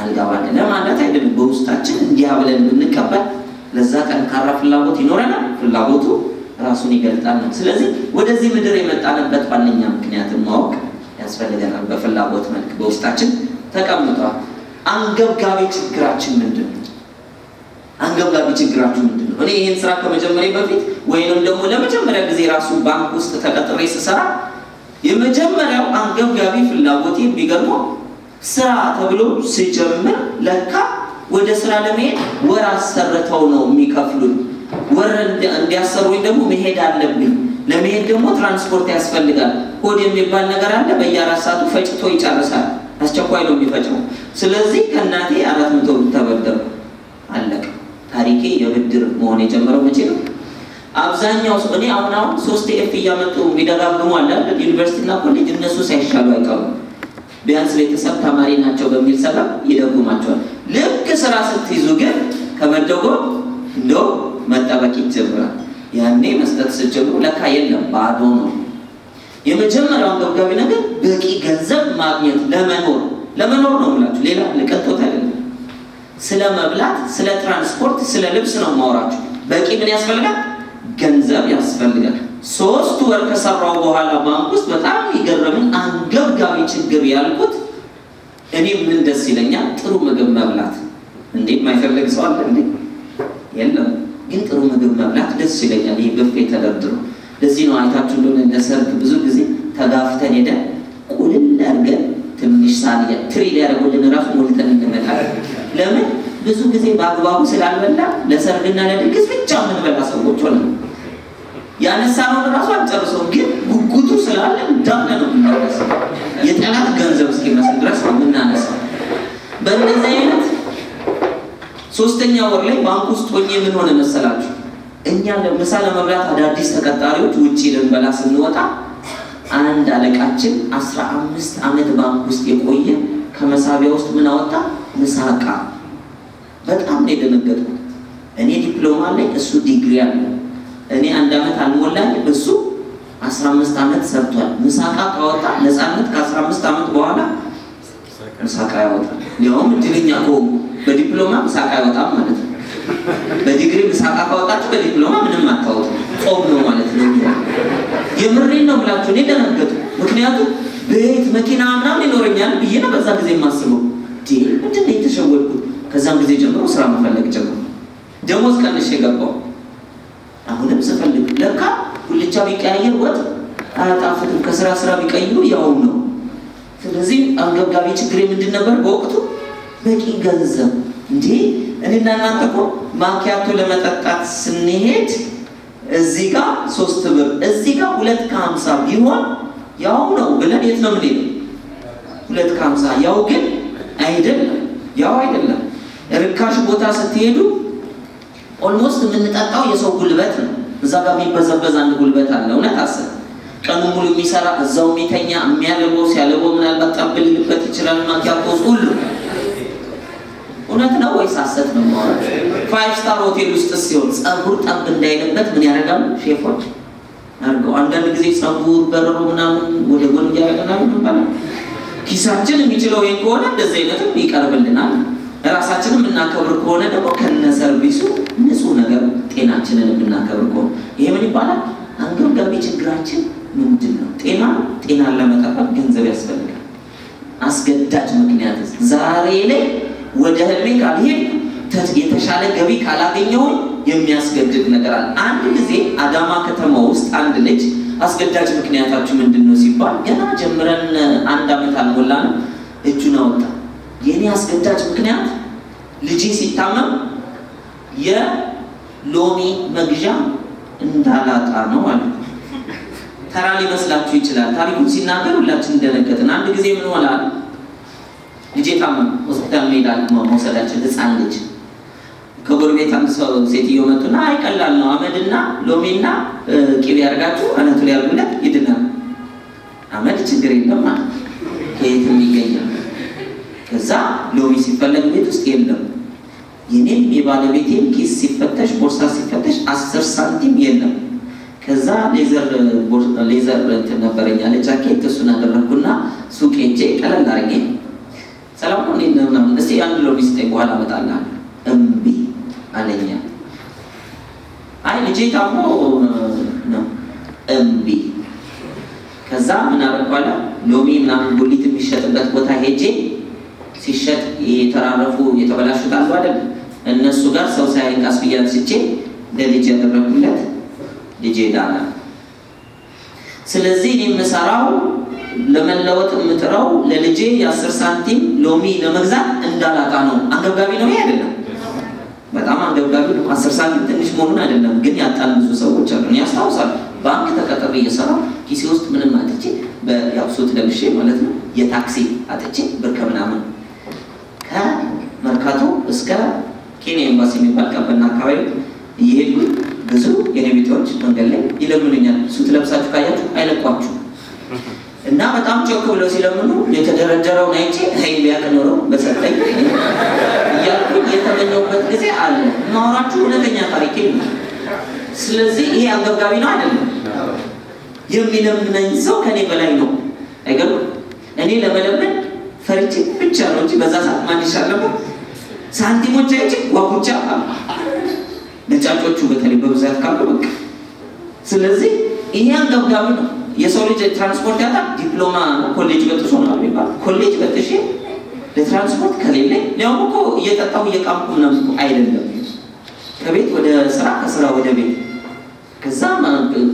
አልጋ ባልጋ ለማለት አይደለም። በውስጣችን እንዲያ ብለን ብንቀበል ለዛ ጠንካራ ፍላጎት ይኖረናል። ፍላጎቱ ራሱን ይገልጣል ነው። ስለዚህ ወደዚህ ምድር የመጣንበት ዋነኛ ምክንያትን ማወቅ ያስፈልገናል። በፍላጎት መልክ በውስጣችን ተቀምጧል። አንገብጋቢ ችግራችን ምንድን ነው? አንገብጋቢ ችግራችሁ ምንድን ነው? እኔ ይህን ስራ ከመጀመሪያ በፊት ወይንም ደግሞ ለመጀመሪያ ጊዜ ራሱ ባንክ ውስጥ ተቀጥሬ ስሰራ የመጀመሪያው አንገብጋቢ ፍላጎቴ የሚገርመው ስራ ተብሎ ስጀምር ለካ ወደ ስራ ለመሄድ ወር አሰርተው ነው የሚከፍሉን። ወር እንዲያሰሩኝ ደግሞ መሄድ አለብኝ። ለመሄድ ደግሞ ትራንስፖርት ያስፈልጋል። ሆድ የሚባል ነገር አለ። በየአራት ሰዓቱ ፈጭቶ ይጨርሳል። አስቸኳይ ነው የሚፈጨው። ስለዚህ ከእናቴ አራት መቶ ብር አለቀ። ታሪኬ የብድር መሆን የጀመረው መቼ ነው? አብዛኛው ሰው እኔ አሁን አሁን ሶስት F እያመጡ የሚደጋግሙ አለ? ዩኒቨርሲቲና ኮሌጅ እነሱ ሳይሻሉ አይቀሩም። ቢያንስ ቤተሰብ ተማሪ ናቸው በሚል ሰበብ ይደጉማቸዋል። ልክ ስራ ስትይዙ ግን ከመደጎ እንደው መጠበቅ ይጀምራል። ያኔ መስጠት ስትጀምሩ ለካ የለም ባዶ ነው። የመጀመሪያው አንገብጋቢ ነገር በቂ ገንዘብ ማግኘት ለመኖር ለመኖር ነው ብላችሁ ሌላ ልቀቶት አይደለም። ስለ መብላት፣ ስለ ትራንስፖርት፣ ስለ ልብስ ነው ማውራችሁ። በቂ ምን ያስፈልጋል? ገንዘብ ያስፈልጋል። ሶስት ወር ከሰራው በኋላ ባንክ ውስጥ በጣም የገረምን አንገብጋቢ ችግር ያልኩት እኔ ምን ደስ ይለኛል፣ ጥሩ ምግብ መብላት። እንዴ የማይፈልግ ሰው አለ እንዴ? የለም። ግን ጥሩ ምግብ መብላት ደስ ይለኛል። ይህ ብፌ ተደርድሮ ለዚህ ነው አይታችሁ እንደሆነ ለሰርግ ብዙ ጊዜ ተጋፍተን ሄደን ቁልል አድርገን ትንሽ ሳልያ ትሪ ሊያደርጉልን ራሱ ሞልተን እንመጣለን። ለምን ብዙ ጊዜ በአግባቡ ስላልበላ ለሰርግና ለድግስ ብቻ የምንበላ ሰዎች ሆነ ያነሳነውን ራሱ አንጨርሰውም፣ ግን ጉጉቱ ስላለ እንዳለ ነው የምናነሳው። የጠላት ገንዘብ እስኪመስል ድረስ ነው የምናነሳው። በእነዚህ አይነት ሶስተኛ ወር ላይ ባንክ ውስጥ ሆኜ ምን ሆነ መሰላችሁ? እኛ ምሳ ለመብላት አዳዲስ ተቀጣሪዎች ውጭ ልንበላ ስንወጣ አንድ አለቃችን አስራ አምስት ዓመት ባንክ ውስጥ የቆየ ከመሳቢያ ውስጥ ምን አወጣ? ምሳቃ። በጣም ነው የደነገጥኩት። እኔ ዲፕሎማ ላይ እሱ ዲግሪ አለ። እኔ አንድ ዓመት አልሞላኝ፣ እሱ አስራ አምስት ዓመት ሰርቷል። ምሳቃ ካወጣ ነፃነት ከአስራ አምስት ዓመት በኋላ ምሳቃ ያወጣል። ሊያውም እድለኛ ከሆኑ በዲፕሎማ ምሳቃ አይወጣም ማለት ነው። በዲግሪ ምሳቃ ካወጣችሁ በዲፕሎማ ምንም አታወጡ። ጾም ነው ማለት ነው። የምሬን ነው ብላችሁ እኔ ደነገጡ። ምክንያቱም ቤት መኪና ምናምን ይኖረኛል ብዬ ነው በዛ ጊዜ የማስበው። ምንድን የተሸወድኩት? ከዛም ጊዜ ጀምሮ ስራ መፈለግ ጀምሮ ደሞዝ ቀንሽ የገባው አሁንም ስፈልግ ለካ ጉልቻ ቢቀያየር ወጥ አያጣፍጥም። ከስራ ስራ ቢቀይሩ ያው ነው። ስለዚህ አንገብጋቢ ችግር ምንድን ነበር በወቅቱ? በቂ ገንዘብ እንዴ እኔና እናንተ እኮ ማኪያቶ ለመጠጣት ስንሄድ እዚህ ጋር ሶስት ብር እዚህ ጋር ሁለት ከሀምሳ ቢሆን ያው ነው ብለን የት ነው የምንሄደው? ሁለት ከሀምሳ ያው ግን አይደለም፣ ያው አይደለም። ርካሽ ቦታ ስትሄዱ almost የምንጠጣው የሰው ጉልበት ነው። እዛ ጋር የሚበዘበዝ አንድ ጉልበት አለ። እውነት አስብ። ቀኑ ሙሉ የሚሰራ እዛው የሚተኛ የሚያልበው ሲያልበው ምናልባት ጠብ ሊልበት ይችላል። ማኪያቶ ሁሉ እውነት ነው ወይስ ሐሰት ነው? ማለት five star ሆቴል ውስጥ ሲሆን ጸጉር ጠብ እንዳይልበት ምን ያደርጋሉ ሼፎች አድርገው። አንዳንድ ጊዜ ጸጉር በረሮ ምናምን ወደ ጎን እያደረገናል ይባላል። ኪሳችን የሚችለው ይሄን ከሆነ እንደዚህ አይነትም ይቀርብልናል። ራሳችንን የምናከብር ከሆነ ደግሞ ከነ service ኡ ንጹህ ነገር ጤናችንን የምናከብር ከሆነ ይሄ ምን ይባላል? አንገብጋቢ ችግራችን ምንድን ነው? ጤና ጤናን ለመጠበቅ ገንዘብ ያስፈልጋል። አስገዳጅ ምክንያት ዛሬ ላይ ወደ ህልሜ ካልሄድ የተሻለ ገቢ ካላገኘውን የሚያስገድድ ነገር አለ። አንድ ጊዜ አዳማ ከተማ ውስጥ አንድ ልጅ አስገዳጅ ምክንያታችሁ ምንድን ነው ሲባል ገና ጀምረን አንድ ዓመት አልሞላንም፣ እጁን አወጣ። የእኔ አስገዳጅ ምክንያት ልጄ ሲታመም የሎሚ መግዣ እንዳላጣ ነው አለ። ተራ ሊመስላችሁ ይችላል። ታሪኩን ሲናገር ሁላችን እንደነገጥን። አንድ ጊዜ ምን ሆናል? ልጄ ታመም፣ ሆስፒታል መሄድ መውሰዳችን ህፃን ልጅ ከጎረቤት አንድ ሰው ሴትዮ መጡና አይ ቀላል ነው አመድና ሎሚና ቅቤ ያርጋችሁ አናቱ ላይ ያርጉለት ይድናል። አመድ ችግር የለም ማለት ከየትም ይገኛል። ከዛ ሎሚ ሲፈለግ ቤት ውስጥ የለም። የኔም የባለቤቴም ኪስ ሲፈተሽ ቦርሳ ሲፈተሽ አስር ሳንቲም የለም። ከዛ leather leather እንትን ነበረኝ ለጃኬት እሱን አደረግኩና ሱቅ ሄጄ ቀለል አድርጌ ሰላም ነው ምናምን እስቲ አንድ ሎሚ ስጠኝ በኋላ እመጣልሃለሁ። እምቢ አለኝ። አይ ልጄ ታሞ ነው እምቢ። ከዛ ምን አደረኳለ ሎሚ ምናምን ጉሊት የሚሸጥበት ቦታ ሄጄ ሲሸጥ የተራረፉ የተበላሹት አሉ አይደል? እነሱ ጋር ሰው ሳይንቃስ ብዬ አንስቼ ለልጅ ያደረኩለት ልጄ ዳነ። ስለዚህ እኔ የምሰራው ለመለወጥ የምጥረው ለልጄ የአስር ሳንቲም ሎሚ ለመግዛት እንዳላጣ ነው። አንገብጋቢ ነው አይደለም? በጣም አንገብጋቢ ነው። አስር ሳንቲም ትንሽ መሆኑን አይደለም፣ ግን ያጣን ብዙ ሰዎች አሉ። እኔ ያስታውሳለሁ ባንክ ተቀጥሬ እየሰራሁ ኪሴ ውስጥ ምንም አጥቼ ሱት ለብሼ ማለት ነው የታክሲ አጥቼ ብር ከምናምን ከመርካቶ እስከ ኬንያ ኤምባሲ የሚባል ቀበና አካባቢ እየሄድኩኝ ብዙ የኔ ቤቶች መንገድ ላይ ይለምኑኛል። ሱት ለብሳችሁ ካያችሁ አይለቋችሁ እና በጣም ጮክ ብለው ሲለምኑ የተደረደረውን አይቼ ሀይል ቢያቅ ኖረው በሰጠኝ እያልኩኝ የተመኘሁበት ጊዜ አለ። ማወራችሁ እውነተኛ ታሪክ ነው። ስለዚህ ይሄ አንገብጋቢ ነው አይደለም። የሚለምነኝ ሰው ከኔ በላይ ነው። አይገርም? እኔ ለመለመን ፈርቼ ብቻ ነው እንጂ በዛ ሰዓት ማን ይሻለበት ሳንቲሞች አይቼ ጓጉቻ ነጫጮቹ በተለይ በብዛት ካሉ በቃ ስለዚህ ይሄ አንገብጋቢ ነው። የሰው ልጅ ትራንስፖርት ያጣ ዲፕሎማ ኮሌጅ በጥሶ ነው የሚባል ኮሌጅ በጥሼ ለትራንስፖርት ከሌለ ሊያውም እኮ እየጠጣሁ እየቃምኩ ምናምን አይደለም። ከቤት ወደ ስራ ከስራ ወደ ቤት ከዛ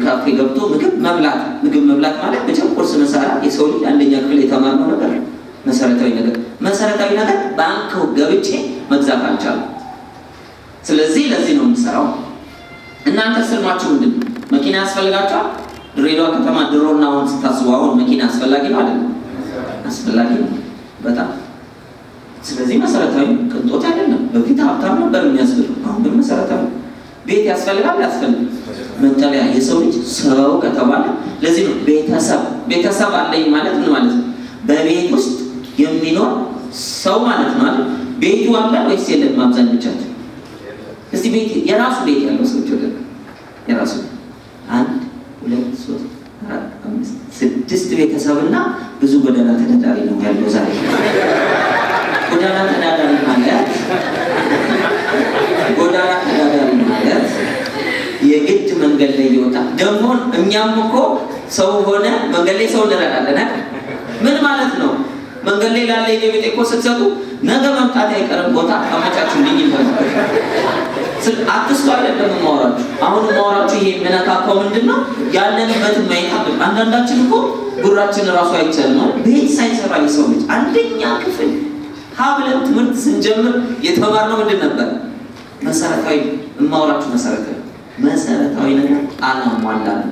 ካፌ ገብቶ ምግብ መብላት ምግብ መብላት ማለት መቼም ቁርስ መሰራ የሰው ልጅ አንደኛ ክፍል የተማርነው ነገር መሰረታዊ ነገር መሰረታዊ ነገር ባንክ ገብቼ መግዛት አልቻለም። ስለዚህ ለዚህ ነው የምሰራው። እናንተ ስልማችሁ ምንድን ነው? መኪና ያስፈልጋችኋል? ድሬዳዋ ከተማ ድሮና አሁን ስታስቡ አሁን መኪና አስፈላጊ ነው አይደለም? አስፈላጊ ነው በጣም ስለዚህ መሰረታዊ ቅንጦት አይደለም። በፊት ሀብታም ነበር የሚያስብል፣ አሁን ግን መሰረታዊ ቤት ያስፈልጋል። ያስፈልግ መጠለያ፣ የሰው ልጅ ሰው ከተባለ ለዚህ ነው ቤተሰብ ቤተሰብ አለኝ ማለት ምን ማለት ነው? በቤት ውስጥ የሚኖር ሰው ማለት ነው አይደል? ቤቱ አለ ወይስ የለም? አብዛኞቻችን እስቲ ቤት የራሱ ቤት ያለው ሰዎች የራሱ አንድ ሁለት ሶስት አራት አምስት ስድስት ቤተሰብና ብዙ ጎዳና ተዳዳሪ ነው ያለው ዛሬ። ጎዳና ተዳዳሪ ማለት ጎዳና ተዳዳሪ ማለት የግድ መንገድ ላይ ይወጣ። ደግሞ እኛም እኮ ሰው ሆነ መንገድ ላይ ሰው እንረዳለን። ምን ማለት ነው? መንገድ ላይ ላለ የኔ ቤት እኮ ስትሰጡ ነገ መምጣት አይቀርም ቦታ አመቻችሁ ልኝ ይባላል። አትስቱ አይደለም ማወራችሁ። አሁን ማወራችሁ ይሄ የምነካካው ምንድን ነው ያለንበትን ማየት አንዳንዳችን እኮ ጉራችን እራሱ አይቻልም። ቤት ሳይሰራ የሰው ልጅ አንደኛ ክፍል ሀ ብለን ትምህርት ስንጀምር የተማርነው ምንድን ነበር? መሰረታዊ የማወራችሁ መሰረታዊ መሰረታዊ ነገር አላሟላንም።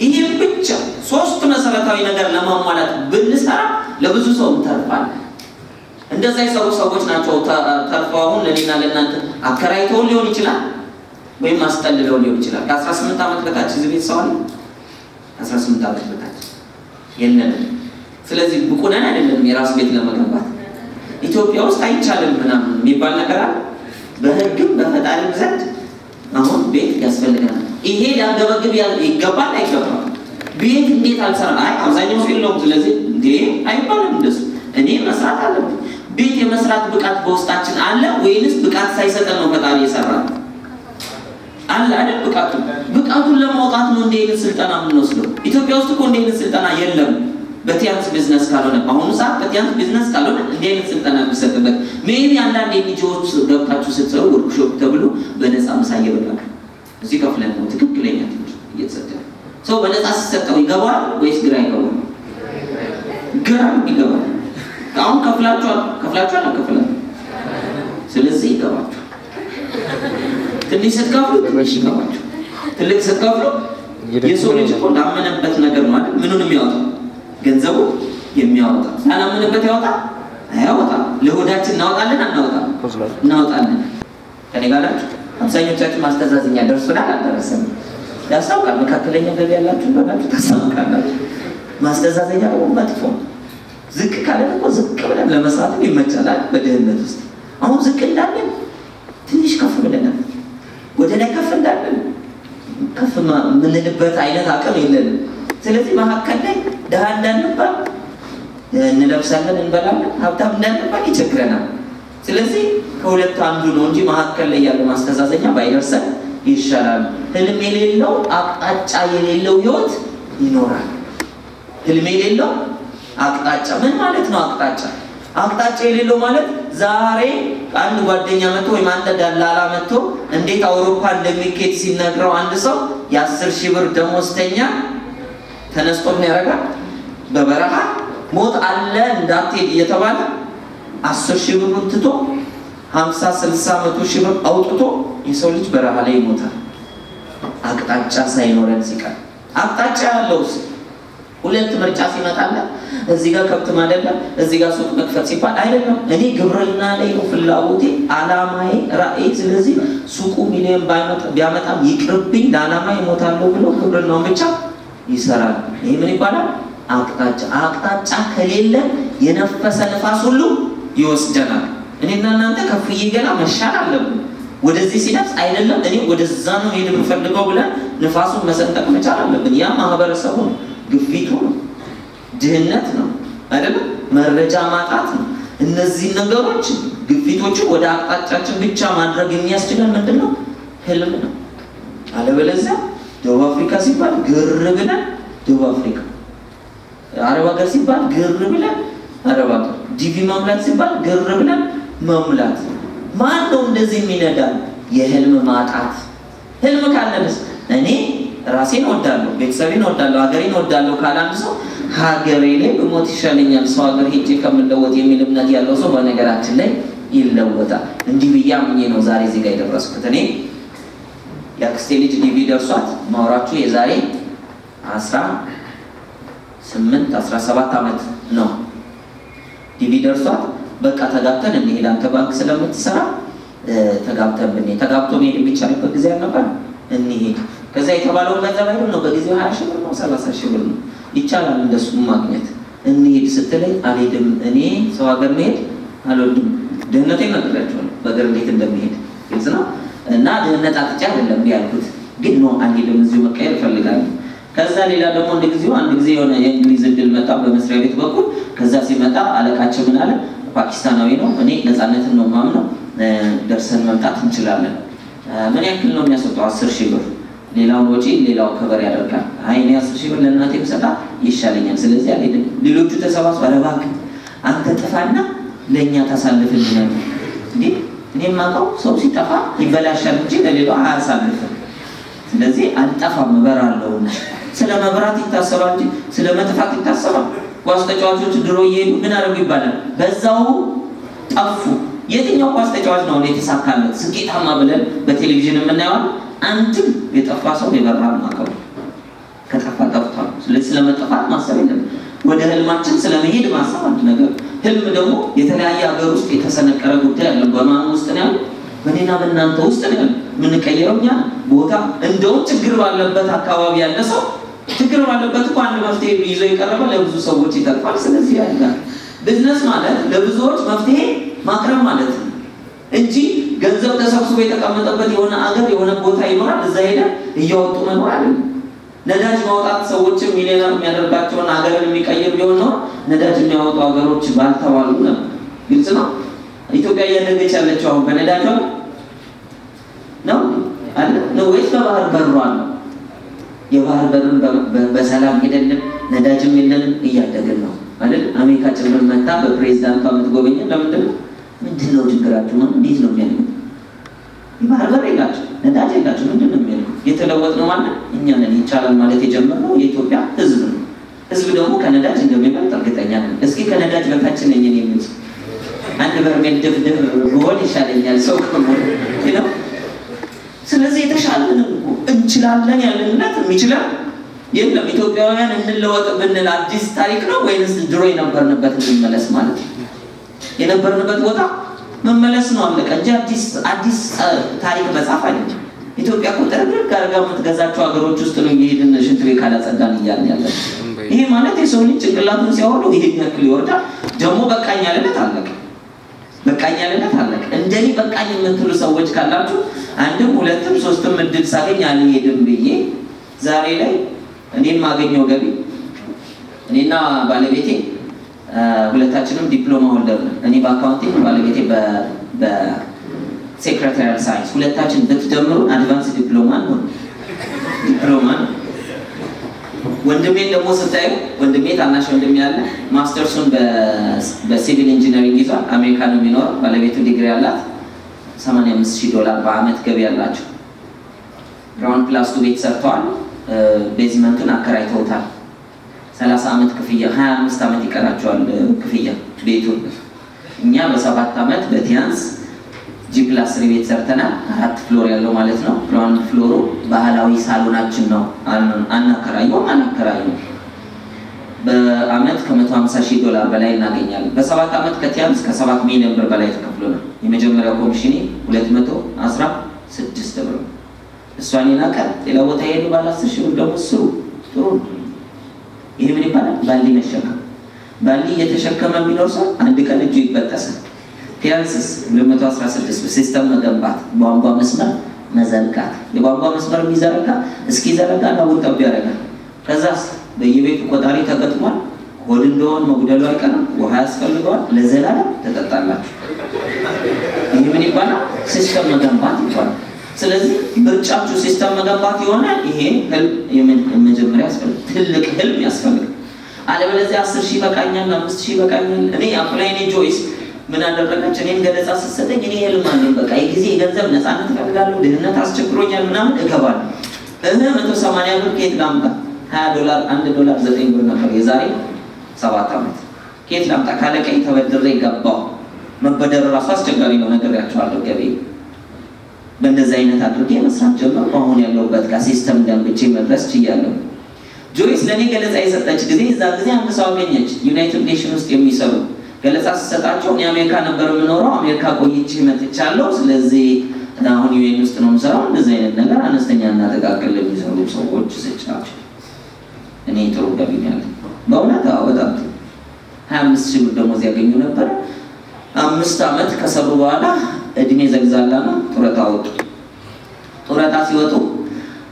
ይህም ብቻ ሶስት መሰረታዊ ነገር ለማሟላት ብንሰራ ለብዙ ሰው እንተርፋለን። እንደዛ የሰሩ ሰዎች ናቸው ተርፈው አሁን ለኔና ለእናንተ አከራይተውን ሊሆን ይችላል ወይም አስጠልለው ሊሆን ይችላል። ከ18 ዓመት በታች እዚህ ቤት ሰው አለ? ከ18 ዓመት በታች የለንም። ስለዚህ ብቁ ነን አይደለንም የራስ ቤት ለመገንባት። ኢትዮጵያ ውስጥ አይቻልም ምናምን የሚባል ነገር አለ። በህግም በፈጣሪም ዘንድ አሁን ቤት ያስፈልገናል። ይሄ ሊያንገበግብ ይገባል አይገባም? ቤት እንዴት አልሰራም? አይ አብዛኛው ሰው የለውም። ስለዚህ እንዴ አይባልም እንደሱ። እኔ መስራት አለብን። ቤት የመስራት ብቃት በውስጣችን አለ ወይንስ ብቃት ሳይሰጠን ነው ፈጣሪ የሰራ? አለ አይደል? ብቃቱ ብቃቱን ለማውጣት ነው እንዲህ አይነት ስልጠና የምንወስደው። ኢትዮጵያ ውስጥ እኮ እንዲህ አይነት ስልጠና የለም። በቲያንስ ቢዝነስ ካልሆነ በአሁኑ ሰዓት በቲያንስ ቢዝነስ ካልሆነ እንዲህ አይነት ስልጠና የሚሰጥበት maybe አንዳንድ NGO ዎች ገብታችሁ ስትሰሩ ወርክሾፕ ተብሎ በነፃ ምሳ እየበላሉ እዚህ ከፍለን ነው ትክክለኛ ትምህርት እየተሰጠ ሰው በነፃ ሲሰጠው ይገባል ወይስ ግራ ይገባል? ግራ ይገባል። አሁን ከፍላችኋል ከፍላችኋል አልከፍላል። ስለዚህ ይገባችሁ። ትንሽ ስትከፍሉ ትንሽ ይገባችሁ። ትልቅ ስትከፍሉ የሰው ልጅ እኮ ላመነበት ነገር ነው አይደል? ምኑን የሚያወጣው ገንዘቡ የሚያወጣ ላላመነበት ያወጣ አያወጣ። ለሆዳችን እናወጣለን አናወጣም? እናወጣለን። ከኔ ጋር ናችሁ? አብዛኞቻችሁ ማስተዛዘኛ ደርሶናል አልደረሰም? ያስታውቃል። መካከለኛ ገቢ ያላችሁ በናችሁ ታስታውቃላችሁ። ማስተዛዘኛ ደግሞ መጥፎ ዝቅ ካለን እኮ ዝቅ ብለን ለመስራት ይመቻላል። በድህነት ውስጥ አሁን ዝቅ እንዳለን ትንሽ ከፍ ብለናል። ወደ ላይ ከፍ እንዳለን ከፍ የምንልበት አይነት አቅም የለንም። ስለዚህ መካከል ላይ ድሃ እንዳንባል እንለብሳለን፣ እንበላለን፣ ሀብታም እንዳንባል ይቸግረናል። ስለዚህ ከሁለቱ አንዱ ነው እንጂ መካከል ላይ ያለው ማስተዛዘኛ ባይደርሰን ይሻላል። ህልም የሌለው አቅጣጫ የሌለው ህይወት ይኖራል። ህልም የሌለው አቅጣጫ ምን ማለት ነው? አቅጣጫ አቅጣጫ የሌለው ማለት ዛሬ አንድ ጓደኛ መጥቶ ወይም አንድ ደላላ መጥቶ እንዴት አውሮፓ እንደሚኬድ ሲነግረው አንድ ሰው የአስር ሺህ ብር ደሞዝተኛ ተነስቶ ምን ያደርጋል? በበረሃ ሞት አለ እንዳትሄድ እየተባለ አስር ሺህ ብሩን ትቶ ሀምሳ ስልሳ መቶ ሺህ ብር አውጥቶ የሰው ልጅ በረሃ ላይ ይሞታል። አቅጣጫ ሳይኖረን ሲቀር አቅጣጫ ያለውስ ሁለት ምርጫ ሲመጣለን እዚህ ጋር ከብት ማደለም እዚህ ጋር ሱቅ መክፈት ሲባል አይደለም። እኔ ግብርና ላይ ነው ፍላጎቴ፣ አላማዬ፣ ራእይ። ስለዚህ ሱቁ ሚሊዮን ቢያመጣም ይቅርብኝ፣ ለአላማ ይሞታለሁ ብሎ ግብርናውን ብቻ ይሰራል። ይህ ምን ይባላል? አቅጣጫ። አቅጣጫ ከሌለ የነፈሰ ንፋስ ሁሉ ይወስደናል። እኔና እናንተ ከፍዬ ገና መሻል አለብን። ወደዚህ ሲነፍስ አይደለም እኔ ወደዛ ነው ሄድ የምፈልገው ብለን ንፋሱን መሰንጠቅ መቻል አለብን። ያ ማህበረሰቡ ነው ግፊቱ ነው፣ ድህነት ነው አይደለም፣ መረጃ ማጣት ነው። እነዚህ ነገሮች ግፊቶችን ወደ አቅጣጫችን ብቻ ማድረግ የሚያስችለን ምንድን ነው? ህልም ነው። አለበለዚያ ደቡብ አፍሪካ ሲባል ግር ብለን ደቡብ አፍሪካ፣ አረብ ሀገር ሲባል ግር ብለን አረብ ሀገር፣ DV መሙላት ሲባል ግር ብለን መሙላት። ማን ነው እንደዚህ የሚነዳን? የህልም ማጣት። ህልም ካለንስ እኔ ራሴን ወዳለሁ፣ ቤተሰቤን ወዳለሁ፣ ሀገሬን ወዳለሁ ካለ ሰው ሀገሬ ላይ ብሞት ይሻለኛል ሰው ሀገር ሄጄ ከምለወጥ የሚል እምነት ያለው ሰው በነገራችን ላይ ይለወጣል። እንዲህ ብዬ አምኜ ነው ዛሬ እዚህ ጋር የደረስኩት። እኔ የአክስቴ ልጅ DV ደርሷት ማወራችሁ የዛሬ አስራ ስምንት አስራ ሰባት ዓመት ነው። DV ደርሷት በቃ ተጋብተን እንሄድ አንተ ባንክ ስለምትሰራ ተጋብተን ብንሄድ ተጋብቶ መሄድ የሚቻልበት ጊዜ አልነበር እንሄድ ከዛ የተባለውን ገንዘብ አይደል ነው በጊዜው ሀያ ሺህ ብር ነው ሰላሳ ሺህ ብር ነው ይቻላል እንደሱ ማግኘት። እንሄድ ስትለኝ አልሄድም። እኔ ሰው ሀገር መሄድ አልወድም። ድህነቴ ነግራቸዋለሁ በእግር እንዴት እንደሚሄድ ግልጽ ነው? እና ድህነት አጥቼ አይደለም ያልኩት ግን ነው አልሄድም እዚሁ መቀየር እፈልጋለሁ። ከዛ ሌላ ደግሞ አንድ ጊዜው አንድ ጊዜ የሆነ የእንግሊዝ እድል መጣ በመስሪያ ቤት በኩል። ከዛ ሲመጣ አለቃቸው ምን አለ? ፓኪስታናዊ ነው። እኔ ነፃነትን ነው ማምነው ደርሰን መምጣት እንችላለን። ምን ያክል ነው የሚያስወጣው? አስር ሺህ ብር ሌላውን ወጪ ሌላው ከበር ያደርጋል። አይ እኔ አስር ሺህ ብር ለእናቴ ብሰጣ ይሻለኛል፣ ስለዚህ አልሄድም። ሌሎቹ ተሰባስበው ኧረ እባክህ አንተ ጥፋና ለእኛ ታሳልፍልናል። እንዴ እኔ የማውቀው ሰው ሲጠፋ ይበላሻል እንጂ ለሌላው አያሳልፍም። ስለዚህ አልጠፋም እበራለሁ። ስለ መብራት ይታሰባል እንጂ ስለ መጥፋት ይታሰባል። ኳስ ተጫዋቾች ድሮ እየሄዱ ምን አደረጉ ይባላል፣ በዛው ጠፉ። የትኛው ኳስ ተጫዋች ነው የተሳካለት ስኬታማ ብለን በቴሌቪዥን የምናየዋል? አንድም የጠፋ ሰው የበራ ማቀቡ ከጠፋ ጠፍቷል። ስለዚህ ስለመጠፋት ማሰብ የለም። ወደ ህልማችን ስለመሄድ ማሰብ አንድ ነገር። ህልም ደግሞ የተለያየ ሀገር ውስጥ የተሰነቀረ ጉዳይ አለ። በማን ውስጥ ነው ያለው? በኔና በእናንተ ውስጥ ነው ያለው። የምንቀይረው እኛ ቦታ። እንደውም ችግር ባለበት አካባቢ ያለ ሰው ችግር ባለበት እኮ አንድ መፍትሄ ይዞ የቀረበ ለብዙ ሰዎች ይጠቅማል። ስለዚህ ያለ ቢዝነስ ማለት ለብዙዎች መፍትሄ ማቅረብ ማለት ነው እንጂ ገንዘብ ተሰብስቦ የተቀመጠበት የሆነ አገር የሆነ ቦታ ይኖራል። እዛ ሄደ እያወጡ መኖር ነዳጅ ማውጣት ሰዎችን ሚሊዮነር የሚያደርጋቸውን ሀገርን የሚቀይር ቢሆን ነው ነዳጅ የሚያወጡ ሀገሮች ባልተባሉ ነበር። ግልጽ ነው። ኢትዮጵያ እያደገች ያለችው አሁን በነዳጅ ነው አለ ነው ወይስ በባህር በሯ ነው? የባህር በርን በሰላም ሄደልን ነዳጅም የለንም እያደግን ነው አይደል? አሜሪካ ጭምር መታ በፕሬዚዳንቷ የምትጎበኘን ለምንድን ነው? ምንድን ነው ችግራችሁ? እንዴት ነው? የባህር በር የላቸው ነዳጅ የላቸው ምንድን ነው የሚያደርጉት? የተለወጥ ነው ማለት እኛ ነን። ይቻላል ማለት የጀመርነው የኢትዮጵያ ሕዝብ ነው። ሕዝብ ደግሞ ከነዳጅ እንደሚበልጥ እርግጠኛ ነን። እስኪ ከነዳጅ በታች ነኝ የሚል አንድ በርሜል ድፍድፍ ብሆን ይሻለኛል ሰው ነው። ስለዚህ የተሻለን እንችላለን ያለንነት የሚችለን የለም። ኢትዮጵያውያን እንለወጥ ብንል አዲስ ታሪክ ነው ወይንስ ድሮ የነበርንበት እንመለስ ማለት ነው? የነበርንበት ቦታ መመለስ ነው አለቀ እንጂ አዲስ አዲስ ታሪክ መጻፍ አይደለም። ኢትዮጵያ እኮ ጥርግርግ አድርጋ የምትገዛቸው ሀገሮች ውስጥ ነው እየሄድን ሽንት ቤት ካላጸዳን እያልን ያለን። ይሄ ማለት የሰው ልጅ ጭንቅላቱን ሲያወሩ ይሄን ያክል ይወርዳል። ደግሞ በቃኝ ያለለት አለቀ። በቃኝ ያለለት አለቀ። እንደኔ በቃኝ የምትሉ ሰዎች ካላችሁ አንድም ሁለትም ሶስትም እድል ሳገኝ አልሄድም ብዬ ዛሬ ላይ እኔ የማገኘው ገቢ እኔና ባለቤቴ ሁለታችንም diploma holder ነን። እኔ በ accounting ባለቤቴ በ secretarial science፣ ሁለታችን ብትደምሩ advance diploma ነው ዲፕሎማ ወንድሜን ደግሞ ስታዩ ወንድሜ ታናሽ ወንድሜ ያለ ማስተርሱን በ civil engineering ይዟል። አሜሪካ ነው የሚኖረው። ባለቤቱ ዲግሪ ያላት 85 ሺህ ዶላር በአመት ገቢ ያላቸው ground plus ቤት ሰርተዋል። basement ኡን አከራይተውታል። 30 ዓመት ክፍያ 25 ዓመት ይቀራቸዋል ክፍያ ቤቱን። እኛ በሰባት ዓመት በቲያንስ G plus ቤት ሰርተናል። አራት floor ያለው ማለት ነው። ground floor ኡ ባህላዊ ሳሎናችን ነው። አናከራየውም አናከራየውም። በአመት ከ150 ሺህ ዶላር በላይ እናገኛለን። በሰባት ዓመት ከቲያንስ ከሰባት ሚሊዮን ብር በላይ ተከፍሎ ነው። የመጀመሪያው ኮሚሽኔ 216 ብር ነው። እሷን ይናቀል ሌላ ቦታ ሄዱ ባለ 10 ሺህ ብር ደግሞ ስሩ ጥሩ ይሄ ምን ይባላል? ባሊ መሸከም። ባሊ እየተሸከመ የሚኖር ሰው አንድ ቀን እጁ ይበጠሳል። ቲያንስስ 216 system መገንባት፣ ቧንቧ መስመር መዘርጋት። የቧንቧ መስመር የሚዘረጋ እስኪ ዘረጋ ነው ጠብ ያደርጋል። ከዛስ በየቤቱ ቆጣሪ ተገጥሟል። ሆድ እንደሆን መጉደሉ አይቀርም። ውሃ ያስፈልገዋል። ለዘላለም ትጠጣላችሁ። ይህ ምን ይባላል? system መገንባት ይባላል። ስለዚህ ምርጫችሁ system መገንባት የሆነ ይሄ ህልም መጀመሪያ ያስፈልግ ትልቅ ህልም ያስፈልግ። አለበለዚያ አስር ሺህ ይበቃኛል፣ አምስት ሺህ ይበቃኛል። እኔ upline ኤ ጆይስ ምን አደረገች? እኔም ገለጻ ስትሰጠኝ እኔ ህልም አለኝ። በቃ የጊዜ የገንዘብ ነፃነት እፈልጋለሁ፣ ድህነት አስቸግሮኛል ምናምን እገባለሁ። እህ መቶ ሰማንያ ብር ከየት ላምጣ? ሀያ ዶላር አንድ ዶላር ዘጠኝ ብር ነበር የዛሬ ሰባት ዓመት ከየት ላምጣ? ካለቀኝ ተበድሬ ገባው። መበደር ራሱ አስቸጋሪ ነው፣ ነግሬያቸዋለሁ። ገቢ በእንደዚህ አይነት አድርጌ መስራት ጀመርኩ። አሁን ያለሁበት ጋር system ገንብቼ መድረስ ችያለሁ። ጆይስ ለእኔ ገለጻ የሰጠች ጊዜ እዛ ጊዜ አንድ ሰው አገኘች፣ United Nation ውስጥ የሚሰሩ ገለጻ ስሰጣቸው እኔ አሜሪካ ነበር የምኖረው፣ አሜሪካ ቆይቼ መጥቻለሁ። ስለዚህ አሁን UN ውስጥ ነው የምሰራው። እንደዚህ አይነት ነገር አነስተኛና ጥቃቅን ለሚሰሩ ሰዎች ስጫቸው እኔ ጥሩ ገቢ ያለኝ። በእውነት በጣም ሀያ አምስት ሺህ ብር ደሞዝ ያገኙ ነበር። አምስት ዓመት ከሰሩ በኋላ እድሜ ዘግዛላ ነው ጡረታ ወጡ። ጡረታ ሲወጡ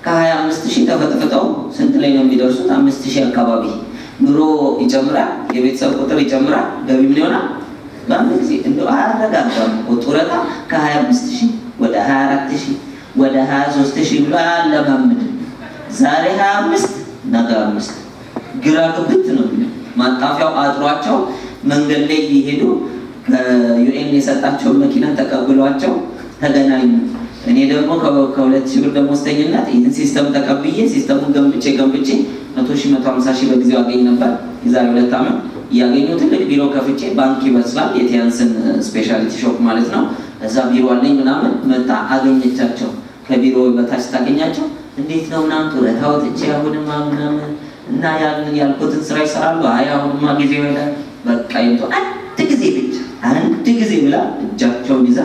ከሀያ አምስት ሺህ ተፈጥፍጠው ስንት ላይ ነው የሚደርሱት? አምስት ሺህ አካባቢ ኑሮ ይጨምራል፣ የቤተሰብ ቁጥር ይጨምራል፣ ገቢ ምን ይሆናል? በአንድ ጊዜ እንደ አያረጋጋም ጡረታ ከሀያ አምስት ሺህ ወደ ሀያ አራት ሺህ ወደ ሀያ ሶስት ሺህ ብሎ አያለማምድ። ዛሬ ሀያ አምስት ነገ አምስት ግራ ግብት ነው። ማጣፊያው አጥሯቸው መንገድ ላይ እየሄዱ ከዩኤን የሰጣቸውን መኪና ተቀብሏቸው ተገናኙ። እኔ ደግሞ ከሁለት ሺህ ብር ደሞዝተኝነት ይህን system ተቀብዬ system ኡን ገንብቼ ገንብቼ መቶ ሺህ መቶ ሀምሳ ሺህ በጊዜው አገኝ ነበር። የዛሬ ሁለት ዓመት እያገኙ ትልቅ ቢሮ ከፍቼ ባንክ ይመስላል የቲያንስን specialty shop ማለት ነው። እዛ ቢሮ አለኝ ምናምን መጣ አገኘቻቸው። ከቢሮ በታች ታገኛቸው እንዴት ነው ምናምን ጡረታ ወጥቼ አሁንማ ምናምን እና ያንን ያልኩትን ስራ ይሰራሉ። አይ አሁንማ ጊዜ ይሄዳል። በቃ ይምጡ አንድ ጊዜ ብቻ አንድ ጊዜ ብላ እጃቸውን ይዛ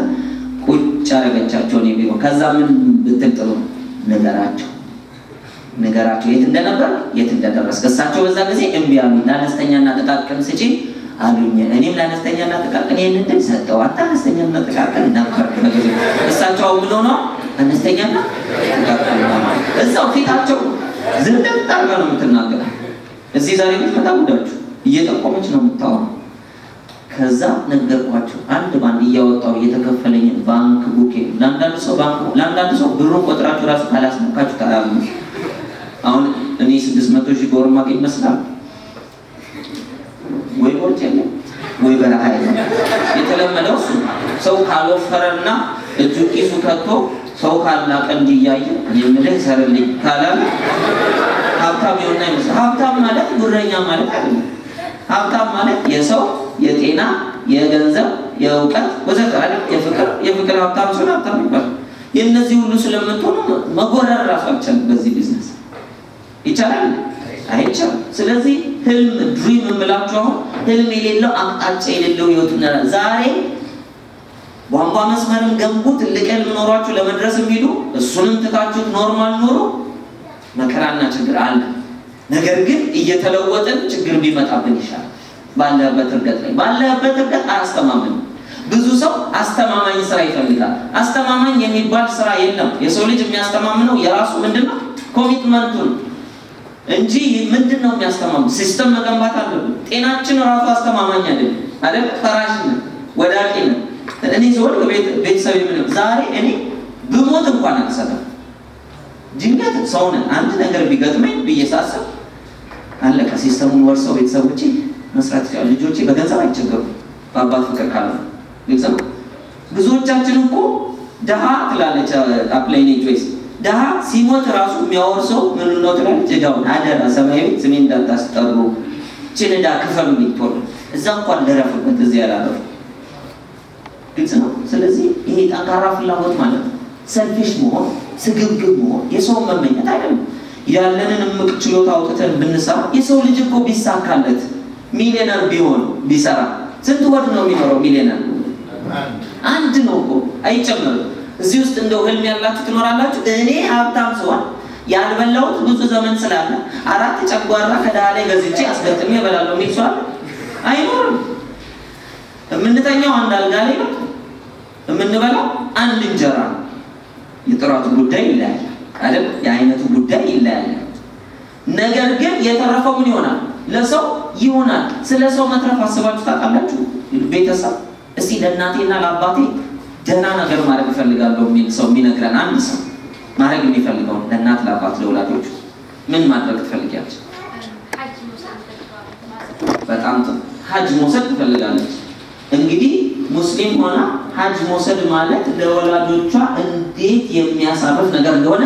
ቁጭ አረገቻቸውን የቢሮ ከዛ ምን ብትል ጥሩ ንገራቸው ንገራቸው የት እንደነበር የት እንደደረስ እሳቸው በዛ ጊዜ እምቢ አሉ። ለአነስተኛና ጥቃቅን ስጪ አሉኝ። እኔም ለአነስተኛና ጥቃቅን ይህን እንድል ሰጠው። አንተ አነስተኛና ጥቃቅን ነበር እሳቸው አሁን ብሎ ነው አነስተኛና ጥቃቅን እዛው ፊታቸው ዝንጠጥ አርጋ ነው የምትናገረው። እዚህ ዛሬ የምትመጣ ጉዳችሁ እየጠቆመች ነው የምታወራው። ከዛ ነገርኳቸው አንድ ባንድ እያወጣው እየተከፈለኝን ባንክ ቡኬ ለአንዳንድ ሰው ባንክ ለአንዳንድ ሰው ብሩን ቆጥራችሁ ራሱ ካላስነካችሁ ታያሉ። አሁን እኔ ስድስት መቶ ሺህ በወር ማገኝ ይመስላል ወይ ቦርጭ የለም ወይ በረሃ የለም። የተለመደው እሱ ሰው ካልወፈረና እጁ ኪሱ ከቶ ሰው ካላቀ እንዲያየ የምልህ ሰርልኝ ካላለ ሀብታም የሆና ይመስላል። ሀብታም ማለት ጉረኛ ማለት አይደለም። ሀብታም ማለት የሰው የጤና የገንዘብ የእውቀት ወዘተ አይደል? የፍቅር የፍቅር ሀብታም ሲሆን ሀብታም ይባላል። የእነዚህ ሁሉ ስለምትሆኑ መጎረር ራሱ አይቻልም። በዚህ ቢዝነስ ይቻላል አይቻልም። ስለዚህ ህልም dream የምላችሁ አሁን ህልም የሌለው አቅጣጫ የሌለው ህይወት ዛሬ ቧንቧ መስመርን ገንቡ ትልቅ ህልም ኖሯችሁ ለመድረስ የሚሄዱ እሱንም ትታችሁት normal ኖሮ መከራና ችግር አለ። ነገር ግን እየተለወጥን ችግር ቢመጣብን ይሻላል። ባለህበት እርገጥ ላይ ባለህበት እርገጥ አያስተማምንም። ብዙ ሰው አስተማማኝ ስራ ይፈልጋል። አስተማማኝ የሚባል ስራ የለም። የሰው ልጅ የሚያስተማምነው የራሱ ምንድን ነው commitment ኡ ነው እንጂ ምንድን ነው የሚያስተማምን? system መገንባት አለብን። ጤናችን ራሱ አስተማማኝ አይደለም አይደል? ፈራሽ ነን፣ ወዳቂ ነን። እኔ ስወልድ ቤተሰብ ምን ዛሬ እኔ ብሞት እንኳን አልሰጠም ድንገት ሰው ነን። አንድ ነገር ቢገጥመኝ ብዬ አለቀ። system ኡን ወርሰው ቤተሰቦቼ መስራት ይችላል። ልጆቼ በገንዘብ አይቸገሩም በአባት ፍቅር ካለ ግልጽ ብዙዎቻችን እኮ ድሃ ትላለች upline ኤ ጆይስ ድሃ ሲሞት ራሱ የሚያወርሰው ምን ነው ትላለች። እዳውን አደራ ሰማያዊ ስሜ እንዳታስጠሩ ችን ዕዳ ክፈሉ ቶሎ እዛ እንኳን ልረፍበት እዚህ ያላለፉ ግልጽ ነው። ስለዚህ ይሄ ጠንካራ ፍላጎት ማለት ነው selfish መሆን፣ ስግብግብ መሆን፣ የሰውን መመኘት አይደለም። ያለንን እምቅ ችሎታ አውጥተን ብንሰራ የሰው ልጅ እኮ ቢሳካለት ሚሊዮነር ቢሆን ቢሰራ ስንት ወድ ነው የሚኖረው? ሚሊዮነር አንድ ነው እኮ አይጨምርም። እዚህ ውስጥ እንደው ህልም ያላችሁ ትኖራላችሁ። እኔ ሀብታም ስሆን ያልበላሁት ብዙ ዘመን ስላለ አራት ጨጓራ ከድሃ ላይ ገዝቼ አስገጥሜ እበላለሁ የሚል ሰው አለ? አይኖርም። የምንተኛው አንድ አልጋ ላይ ነው። የምንበላው አንድ እንጀራ ነው። የጥራቱ ጉዳይ ይለያል አይደል? የአይነቱ ጉዳይ ይለያል። ነገር ግን የተረፈው ምን ይሆናል? ለሰው ይሆናል። ስለ ሰው መትረፍ አስባችሁ ታውቃላችሁ? ቤተሰብ እስቲ ለእናቴና ለአባቴ ደህና ነገር ማድረግ እፈልጋለሁ የሚል ሰው የሚነግረን አንድ ሰው ማድረግ የሚፈልገው ለእናት ለአባት ለወላጆቹ ምን ማድረግ ትፈልጊያለች? በጣም ጥሩ ሀጅ መውሰድ ትፈልጋለች። እንግዲህ ሙስሊም ሆና ሀጅ መውሰድ ማለት ለወላጆቿ እንዴት የሚያሳርፍ ነገር እንደሆነ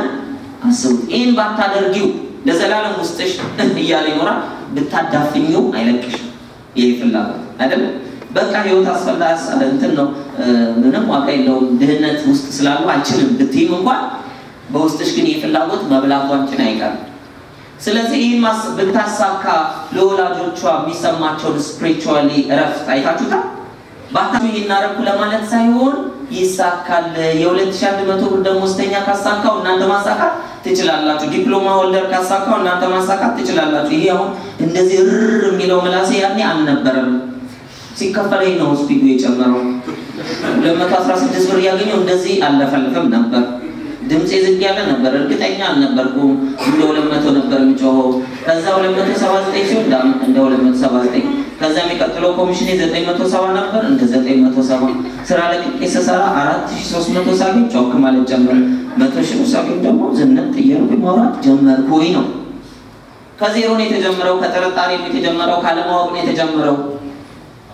አስቡት። ይህን ባታደርጊው ለዘላለም ውስጥሽ እያለ ይኖራል። ብታዳፍኙ አይለቅሽም። ይህ ፍላጎት አይደለም። በቃ ህይወት አስፈላጊ እንትን ነው፣ ምንም ዋጋ የለውም ድህነት ውስጥ ስላሉ አይችልም ብትይም እንኳን በውስጥሽ ግን የፍላጎት መብላቷንችን አይቀርም። ስለዚህ ይህን ብታሳካ ለወላጆቿ የሚሰማቸውን spiritually እረፍት አይታችሁታል። ባታ ይህን አደረኩ ለማለት ሳይሆን ይሳካል። የ2100 ብር ደሞዝተኛ ካሳካው እናንተ ማሳካት ትችላላችሁ። diploma holder ካሳካው እናንተ ማሳካት ትችላላችሁ። ይሄ አሁን እንደዚህ ርር የሚለው ምላሴ ያኔ አልነበረም። ሲከፈለኝ ነው speed ኡ የጨመረው። 216 ብር እያገኘው እንደዚህ አለፈልፍም ነበር። ድምፄ ዝግ ያለ ነበር። እርግጠኛ አልነበርኩም። እንደ 200 ነበር የሚጮኸው። ከዛ 279 ሲሆን እንደ 279 ከዛ የሚቀጥለው ኮሚሽን 970 ነበር እንደ 970 ስራ ለቅቄ ስሰራ 4300 ሳገኝ ጮክ ማለት ጀመረ። 100 ሺህ ሳገኝ ደግሞ ዝነት እያልኩ ማውራት ጀመርኩኝ ነው። ከዜሮ ነው የተጀመረው፣ ከጥርጣሬ ነው የተጀመረው፣ ካለማወቅ ነው የተጀመረው።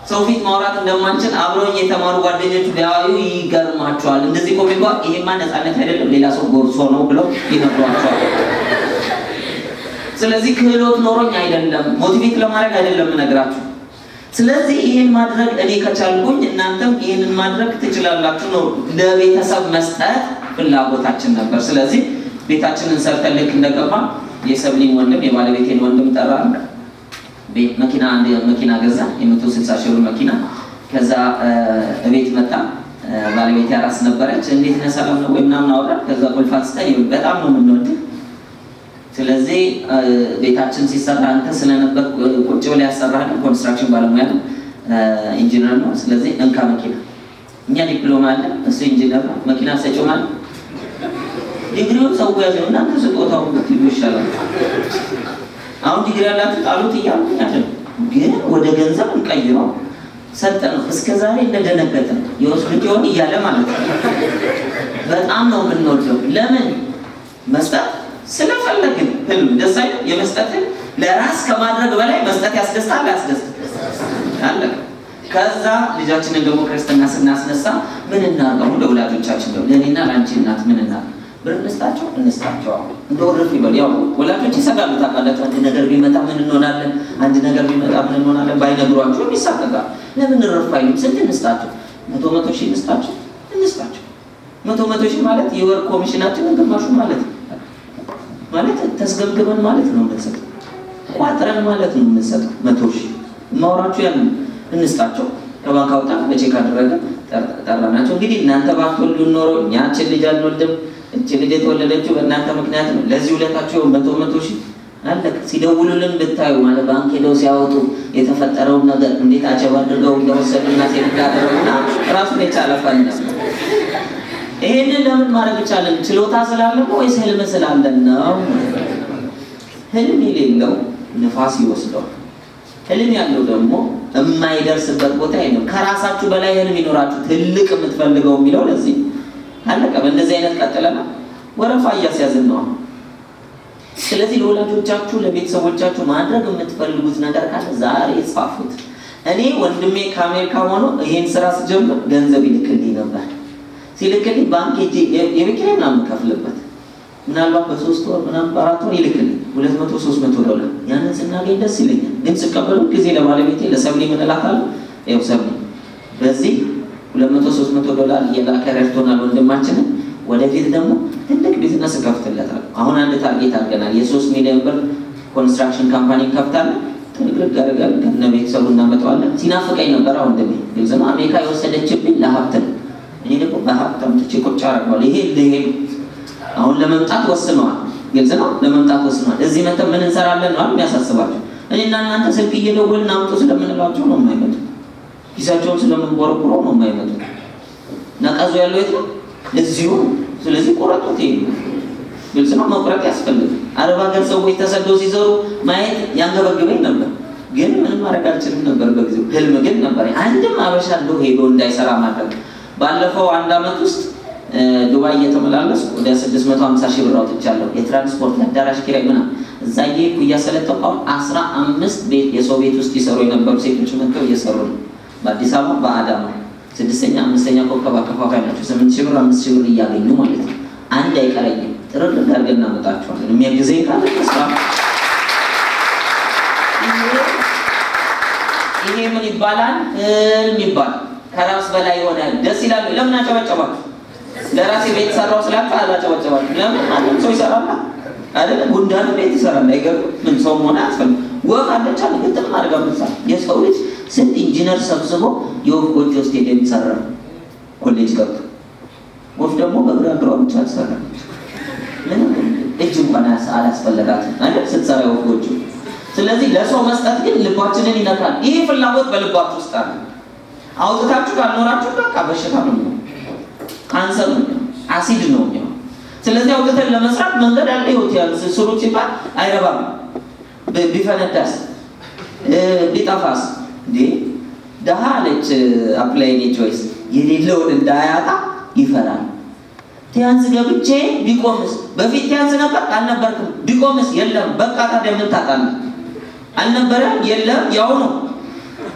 ሰው ፊት ማውራት እንደማንችል አብረውኝ የተማሩ ጓደኞች ቢያዩ ይገርማቸዋል። እንደዚህ እኮ ቢባል ይሄማ ነፃነት አይደለም ሌላ ሰው ጎርሶ ነው ብለው ይነግሯቸዋል። ስለዚህ ክህሎት ኖሮኝ አይደለም፣ ሞቲቬት ለማድረግ አይደለም እነግራችሁ። ስለዚህ ይህን ማድረግ እኔ ከቻልኩኝ እናንተም ይህንን ማድረግ ትችላላችሁ ነው። ለቤተሰብ መስጠት ፍላጎታችን ነበር። ስለዚህ ቤታችንን ሰርተን ልክ እንደገባ የሰብሊን ወንድም የባለቤቴን ወንድም ጠራን። መኪና አንድ መኪና ገዛ፣ የመቶ ስልሳ ሺህ ብር መኪና። ከዛ እቤት መጣ። ባለቤቴ አራስ ነበረች። እንዴት ነህ ሰላም ነው ወይ ምናምን አወራን። ከዛ ቁልፍ አንስተን በጣም ነው የምንወድህ ስለዚህ ቤታችን ሲሰራ አንተ ስለነበር ቁጭ ብላ ያሰራል። construction ባለሙያ ነው፣ ኢንጂነር ነው። ስለዚህ እንካ መኪና፣ እኛ ዲፕሎማ አለ፣ እሱ ኢንጂነር ነው። መኪና ሰጪው ማለት ዲግሪውን ሰው ያዘው እናንተ ስጦታው ብትሉ ይሻላል። አሁን ዲግሪ ያላችሁ ጣሉት አይደለም፣ ግን ወደ ገንዘብ እንቀይረው ሰጠ ነው። እስከ ዛሬ እንደደነገጠ የወስዱት ይሆን እያለ ማለት ነው። በጣም ነው የምንወደው። ለምን መስጠት ስለፈለግን ህልም አይልም? የመስጠት ህልም ለራስ ከማድረግ በላይ መስጠት ያስደስታል። ያስደስት አለ። ከዛ ልጃችንን ደግሞ ክርስትና ስናስነሳ ምን እናርገው? ለወላጆቻችን ነው ለእኔና ለአንቺ እናት ምን እናርገው? ብር እንስጣቸው እንስጣቸው። እንደ ይበል። ያው ወላጆች ይሰጋሉ። ታውቃላችሁ፣ አንድ ነገር ቢመጣ ምን እንሆናለን? አንድ ነገር ቢመጣ ምን እንሆናለን? ባይነግሯቸውም ይሳቀቃል። ለምን ረፍ አይሉም? ስንት እንስጣቸው? መቶ መቶ ሺህ እንስጣቸው እንስጣቸው። መቶ መቶ ሺህ ማለት የወር ኮሚሽናችንን ግማሹ ማለት ማለት ተስገብግበን ማለት ነው የምንሰጠው። ቋጥረን ማለት ነው የምንሰጠው። መቶ ሺህ ማውራችሁ ያን እንስጣቸው። ከባንክ አውጣን በቼክ አደረገ ጠራናቸው። እንግዲህ እናንተ ባትወልዱ ኖሮ እኛ እችን ልጅ አንወልድም። እችን ልጅ የተወለደችው በእናንተ ምክንያት ነው። ለዚህ ውለታቸው መቶ መቶ ሺህ አለቀ። ሲደውሉልን ብታዩ ማለት ባንክ ሄደው ሲያወጡ የተፈጠረውን ነገር እንዴት አጀብ አድርገው እንደወሰዱና ሴት እንዳደረጉና ራሱን የቻለ ፈንድ ይሄንን ለምን ማድረግ ይቻላል? ችሎታ ስላለን ወይስ ህልም ስላለን ነው? ህልም የሌለው ንፋስ ይወስደዋል። ህልም ያለው ደግሞ የማይደርስበት ቦታ የለም። ከራሳችሁ በላይ ህልም ይኖራችሁ ትልቅ የምትፈልገው የሚለው ለዚህ አለቀ። በእንደዚህ አይነት ቀጥለና ወረፋ እያስያዝን ነው። ስለዚህ ለወላጆቻችሁ ለቤተሰቦቻችሁ ማድረግ የምትፈልጉት ነገር ካለ ዛሬ ጻፉት። እኔ ወንድሜ ከአሜሪካ ሆኖ ይሄን ስራ ስጀምር ገንዘብ ይልክልኝ ነበር ሲልክልኝ ባንክ ሄጄ የቤት ኪራይ ምናምን ከፍልበት ምናልባት በሶስት ወር ምናምን በአራት ወር ይልክልኝ ሁለት መቶ ሶስት መቶ ዶላር ያንን ስናገኝ ደስ ይለኛል። ግን ስቀበሉ ጊዜ ለባለቤቴ ለሰብሌ ምን እላታለሁ? ይኸው በዚህ ሁለት መቶ ሶስት መቶ ዶላር እየላከ ረድቶናል ወንድማችንን። ወደፊት ደግሞ ትልቅ ቢዝነስ እከፍትለታል። አሁን አንድ target አድርገናል። የሶስት ሚሊዮን ብር construction company እንከፍታለን። ትልቅልቅ አድርገን ከነ ቤተሰቡ እናመጣዋለን። ሲናፍቀኝ ነበር። ደግሞ ግልጽ ነው። አሜሪካ የወሰደችብኝ ለሀብት ነው። እኔ ደግሞ በሀብት አምጥቼ ቁጭ አደርገዋለሁ። ይሄ ልሄድ አሁን ለመምጣት ወስነዋል። ግልጽ ነው። ለመምጣት ወስነዋል። እዚህ መተን ምን እንሰራለን ነው የሚያሳስባቸው። እኔና እናንተ ስልክ እየደወልን አምጡ ስለምንላቸው ነው የማይመጡ። ኪሳቸውን ስለምንቦረቁረው ነው የማይመጡ። ነቀዙ ያለው የት ነው? እዚሁ። ስለዚህ ቆረጡት። ይሄ ግልጽ ነው። መቁረጥ ያስፈልግ። አረብ ሀገር ሰዎች ተሰደው ሲዞሩ ማየት ያንገበግበኝ ነበር፣ ግን ምንም ማድረግ አልችልም ነበር በጊዜው። ህልም ግን ነበር። አንድም አበሻ እንደው ሄዶ እንዳይሰራ ማድረግ። ባለፈው አንድ አመት ውስጥ ዱባይ እየተመላለስ ወደ 650 ሺህ ብር አውጥቻለሁ። የትራንስፖርት የአዳራሽ ኪራይ ምናምን እዛ እየሄድኩ እያሰለጠንኩ አሁን አስራ አምስት ቤት የሰው ቤት ውስጥ ይሰሩ የነበሩ ሴቶች መጥተው እየሰሩ ነው። በአዲስ አበባ በአዳማ ስድስተኛ አምስተኛ ኮከብ አከፋፋይ ናቸው። ስምንት ሺህ ብር አምስት ሺህ ብር እያገኙ ማለት ነው። አንድ አይቀረኝም። ጥርር አድርገን እናመጣቸዋለን። የሚያግዘኝ ካለ ስራ ይሄ ምን ይባላል? ህልም ይባላል። ከራስ በላይ የሆነ ደስ ይላል። ለምን አጨበጨባችሁ? ለራሴ ቤት ሰራው ስላልኩ አላጨበጨባችሁ። ለምን ማንም ሰው ይሰራል አይደለ? ጉንዳን ቤት ይሰራል። አይገርም? ምን ሰው መሆን አያስፈልግም። ወፍ አለች አለ ግጥም አድርጋ የሰው ልጅ ስንት ኢንጂነር ሰብስቦ የወፍ ጎጆ ስቴዲየም ሰራ ኮሌጅ ገብቶ ወፍ ደግሞ በግራ እግሯ ብቻ አልሰራ ምንም እጅ እንኳን አላስፈለጋትም አይደል ስትሰራ የወፍ ጎጆ። ስለዚህ ለሰው መስጠት ግን ልባችንን ይነካል። ይሄ ፍላጎት በልባችሁ ውስጥ አለ። አውጥታችሁ ካልኖራችሁ በቃ በሽታ ነው ካንሰር ነው አሲድ ነው የሚሆነው። ስለዚህ አውጥተን ለመስራት መንገድ አለ። ህይወት ያሉ ስሩት ሲባል አይረባም። ቢፈነዳስ ቢጠፋስ? እንዴ ደሃ አለች upline ኤ ጆይስ የሌለውን እንዳያጣ ይፈራል። ቲያንስ ገብቼ ቢቆምስ? በፊት ቲያንስ ነበር አልነበርክም? ቢቆምስ? የለም በቃ ታዲያ ምን ታጣለህ? አልነበረም? የለም ያው ነው።